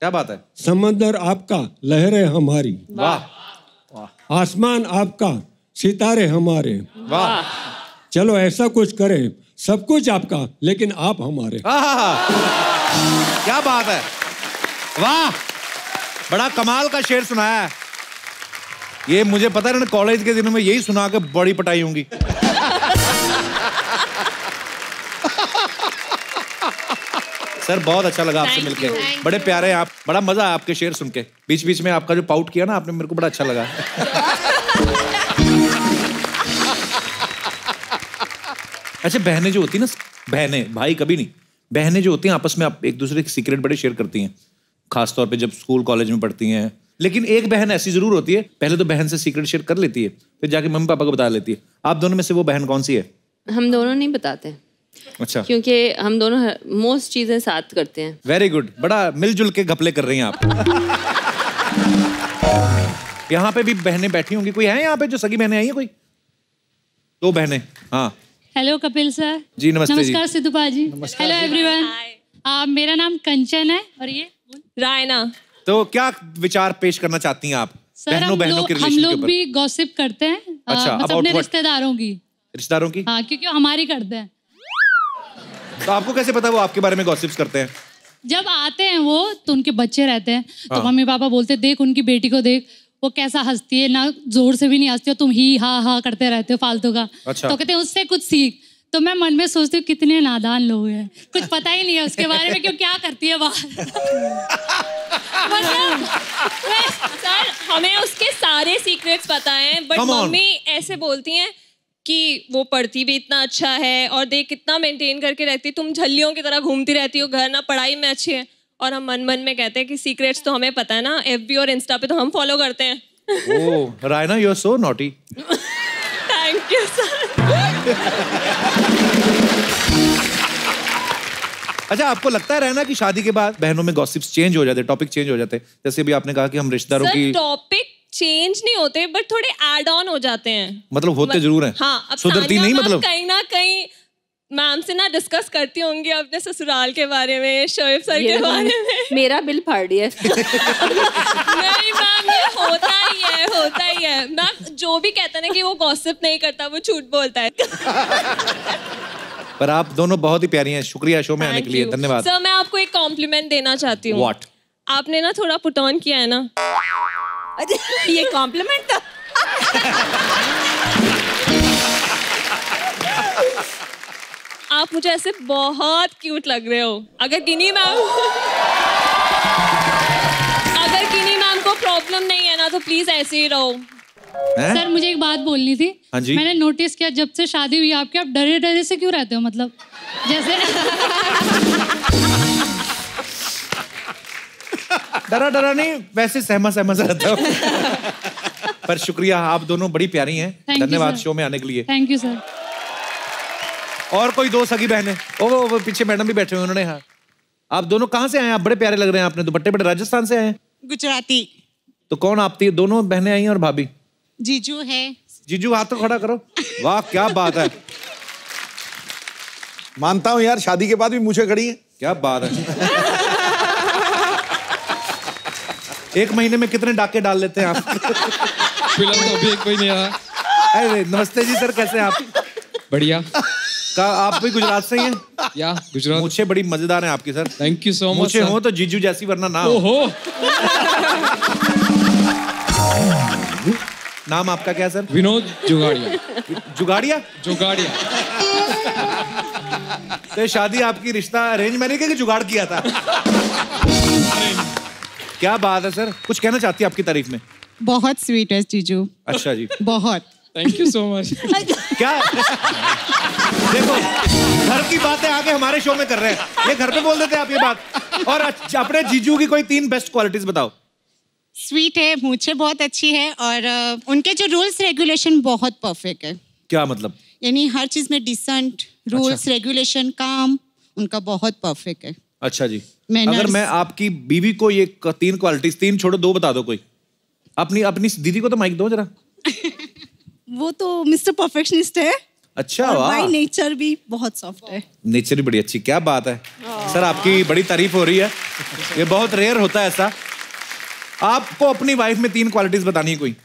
क्या बात है। समंदर आपका लहरें हमारी। वाह। आसमान आपका सितारे हमारे। वाह। चलो ऐसा कुछ करें सब कुछ आपका लेकिन आप हमारे। क्या बात है। वाह बड़ा कमाल का शेर सुनाया है। ये मुझे पता है ना कॉलेज के दिनों में यही सुना के बड़ी पटाई होंगी। सर बहुत अच्छा लगा आपसे मिलके। बड़े प्यारे हैं आप बड़ा मज़ा आया आपके शेर सुन के। बीच बीच में आपका जो पाउट किया ना आपने मेरे को बड़ा अच्छा लगा। अच्छा बहनें जो होती है ना बहनें भाई कभी नहीं। बहनें जो होती हैं आपस में आप एक दूसरे के सीक्रेट बड़े शेयर करती हैं। खासतौर पे जब स्कूल कॉलेज में पढ़ती हैं। लेकिन एक बहन ऐसी ज़रूर होती है पहले तो बहन से सीक्रेट शेयर कर लेती है फिर जाके मम्मी पापा को बता लेती है। आप दोनों में से वो बहन कौन सी है? हम दोनों नहीं बताते। अच्छा। क्योंकि हम दोनों मोस्ट चीज़ें साथ करते हैं। वेरी गुड बड़ा मिलजुल के घपले कर रही हैं आप। यहाँ पे भी बहनें बैठी होंगी। कोई है यहाँ पे जो सगी बहनें आई है कोई? दो बहनें। हाँ। हेलो कपिल सर जी, नमस्ते नमस्कार सिद्धू पाजी हेलो एवरीवन मेरा नाम कंचन है और ये रायना। तो क्या विचार पेश करना चाहती हैं आप? सर बहनों हम बहनों लोग के हम लोग भी गॉसिप करते हैं। अच्छा, मतलब अपने रिश्तेदारों की। रिश्तेदारों की? हाँ क्योंकि हमारी करते हैं। तो आपको कैसे पता वो आपके बारे में गॉसिप्स करते हैं? जब आते हैं वो तो उनके बच्चे रहते हैं। तो हाँ। मम्मी पापा बोलते देख उनकी बेटी को देख। वो कैसा हंसती है ना ज़ोर से भी नहीं हंसती हो तुम ही हा हा करते रहते हो फालतू का। अच्छा। तो कहते हैं उससे कुछ सीख। तो मैं मन में सोचती हूँ कितने नादान लोग हैं। कुछ पता ही नहीं है उसके बारे में क्यों क्या करती है बाहर मतलब सर हमें उसके सारे सीक्रेट्स पता हैं बट मम्मी ऐसे बोलती हैं कि वो पढ़ती भी इतना अच्छा है और देख कितना मेंटेन करके रहती है तुम झल्लियों की तरह घूमती रहती हो घर ना पढ़ाई में अच्छी है। और हम मन मन में कहते हैं कि सीक्रेट्स तो हमें पता है ना एफबी और इंस्टा पे तो हम फॉलो करते हैं। ओह Raina you are so naughty thank you sir अच्छा आपको लगता है रहना कि शादी के बाद बहनों में गॉसिप्स चेंज हो जाते टॉपिक चेंज हो जाते? जैसे अभी आपने कहा कि हम रिश्तेदारों की टॉपिक चेंज नहीं होते बट थोड़े एड ऑन हो जाते हैं। मतलब होते मत- ज़रूर हैं। हाँ सुधरती नहीं मतलब? कहीं ना कहीं मैम से ना डिस्कस करती होंगी अपने ससुराल के बारे में शोएब सर के बारे में। मेरा बिल फाड़ दिया। नहीं मैम ये होता ही है होता ही है। मैम जो भी कहता ना कि वो गॉसिप नहीं करता वो झूठ बोलता है। पर आप दोनों बहुत ही प्यारी हैं। शुक्रिया शो में आने के लिए। धन्यवाद। सर मैं आपको एक कॉम्प्लीमेंट देना चाहती हूँ। What? आपने ना थोड़ा पुट ऑन किया है ना। अरे ये कॉम्प्लीमेंट था। आप मुझे ऐसे बहुत क्यूट लग रहे हो। अगर किन्हीं मैम अगर किन्हीं मैम को प्रॉब्लम नहीं है ना तो प्लीज़ ऐसे ही रहो। हैं? सर मुझे एक बात बोलनी थी। हाँ जी। मैंने नोटिस किया जब से शादी हुई आपके आप डरे डरे से क्यों रहते हो मतलब? जैसे डरा डरा नहीं वैसे सहमा सहमा सा रहता हूँ। पर शुक्रिया आप दोनों बड़ी प्यारी हैं। धन्यवाद शो में आने के लिए। थैंक यू सर और कोई दो सगी बहने? ओ वो, वो पीछे मैडम भी बैठे हुए उन्होंने हाँ। आप दोनों कहाँ से आए आप बड़े प्यारे लग रहे हैं आपने दुपट्टे बड़े राजस्थान से आए गुजराती। तो कौन आप ती- दोनों बहनें आई हैं और भाभी? जीजू है। जीजू हाथ तो खड़ा करो। वाह क्या बात है। मानता हूँ यार शादी के बाद भी मुझे खड़ी है। क्या बात है। एक महीने में कितने डाके डाल लेते हैं आप? फ़िलहाल तो अभी एक कोई नहीं आया अरे नमस्ते जी सर कैसे हैं आप? बढ़िया। का आप भी गुजरात से ही हैं? या गुजरात। मुझे बड़ी मज़ेदार है आपकी sir. Thank you so much मुझे हो तो जीजू जैसी वरना ना हो। नाम आपका क्या सर? विनोद जुगाड़िया। जुगाड़िया? जुगाड़िया। तो शादी आपकी रिश्ता अरेंज मैंने कि जुगाड़ किया था? क्या बात है सर। कुछ कहना चाहती है आपकी तारीफ़ में? बहुत स्वीट है जीजू। अच्छा जी। बहुत। थैंक यू सो मच क्या? देखो घर की बातें आगे हमारे शो में कर रहे हैं। ये घर पे बोल देते हैं आप ये बात। और अच्छा, अपने जीजू की कोई तीन बेस्ट क्वालिटीज बताओ। स्वीट है मुझे बहुत अच्छी है और उनके जो रूल्स रेगुलेशन बहुत परफेक्ट है। क्या मतलब? यानी हर चीज़ में डिसेंट रूल्स रेगुलेशन काम उनका बहुत परफेक्ट है। अच्छा जी। Manners. अगर मैं आपकी बीवी को ये तीन क्वालिटीज तीन छोड़ो दो बता दो कोई। अपनी अपनी दीदी को तो माइक दो जरा। वो तो मिस्टर परफेक्शनिस्ट है। अच्छा और वाह। बाय नेचर भी बहुत सॉफ्ट है। नेचर ही बड़ी अच्छी क्या बात है। सर आपकी बड़ी तारीफ़ हो रही है। ये बहुत रेयर होता है ऐसा। आपको अपनी वाइफ में तीन क्वालिटीज बतानी है कोई?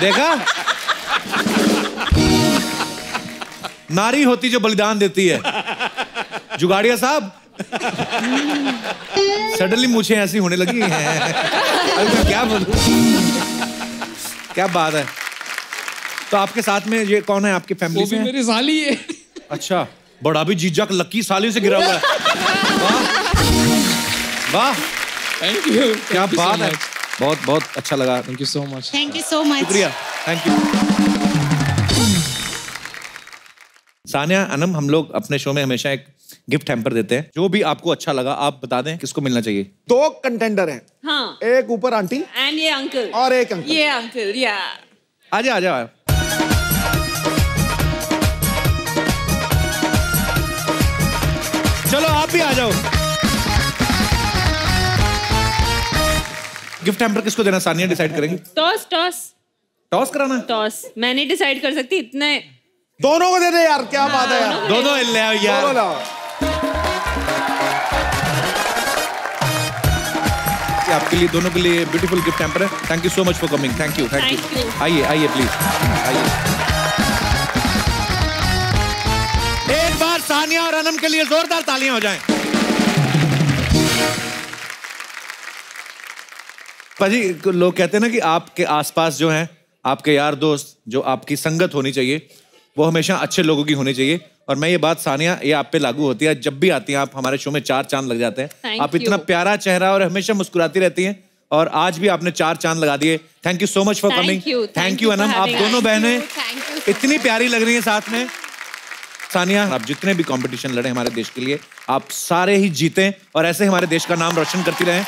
देखा? नारी होती जो बलिदान देती है। जुगाड़िया साहब। सडनली मुझे ऐसी होने लगी है। क्या बोलूँ? क्या बात है? तो आपके साथ में ये कौन है आपकी वो फैमिली भी से मेरी साली है। अच्छा बड़ा भी जीजा लक्की साली से गिरा हुआ है। वाह। वाह। थैंक यू क्या बात है। बहुत बहुत अच्छा लगा। Thank you so much thank you so much शुक्रिया। थैंक यू सानिया अनम हम लोग अपने शो में हमेशा एक गिफ्ट हैम्पर देते हैं। जो भी आपको अच्छा लगा आप बता दें किसको मिलना चाहिए। दो कंटेंडर हैं। हाँ। एक ऊपर आंटी एंड ये अंकल और एक अंकल ये अंकल या आजा आजा। आजा चलो आप भी आ जाओ। गिफ्ट हैम्पर किसको देना? सानिया डिसाइड करेंगे। टॉस टॉस टॉस कराना? टॉस मैं नहीं डिसाइड कर सकती इतने दोनों को दे दे यार क्या बात है यार। दोनों ले आओ यार। दोनों आपके लिए दोनों के लिए ब्यूटीफुल गिफ्ट हैम्पर है। Thank you so much for coming thank you thank you आइए आइए प्लीज़ आइए. एक बार सानिया और अनम के लिए जोरदार तालियाँ हो जाएँ। पाजी लोग कहते हैं ना कि आपके आसपास जो हैं आपके यार दोस्त जो आपकी संगत होनी चाहिए वो हमेशा अच्छे लोगों की होनी चाहिए। और मैं ये बात सानिया ये आप पे लागू होती है। जब भी आती हैं आप हमारे शो में चार चाँद लग जाते हैं। Thank आप इतना प्यारा चेहरा और हमेशा मुस्कुराती रहती हैं। और आज भी आपने चार चाँद लगा दिए। Thank you so much for coming thank you Anam आप दोनों. बहनें इतनी प्यारी लग रही हैं साथ में। सानिया आप जितने भी कंपटीशन लड़े हमारे देश के लिए आप सारे ही जीते और ऐसे हमारे देश का नाम रोशन करती रहें।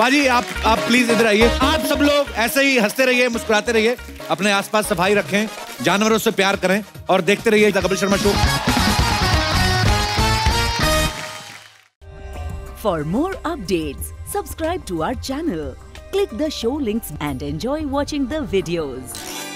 पाजी, आप आप प्लीज़ इधर आइए। आप सब लोग ऐसे ही हँसते रहिए, मुस्कुराते रहिए, अपने आसपास सफ़ाई रखें, जानवरों से प्यार करें और देखते रहिए Kapil Sharma show for more update subscribe to our channel click the show links and enjoy watching the videos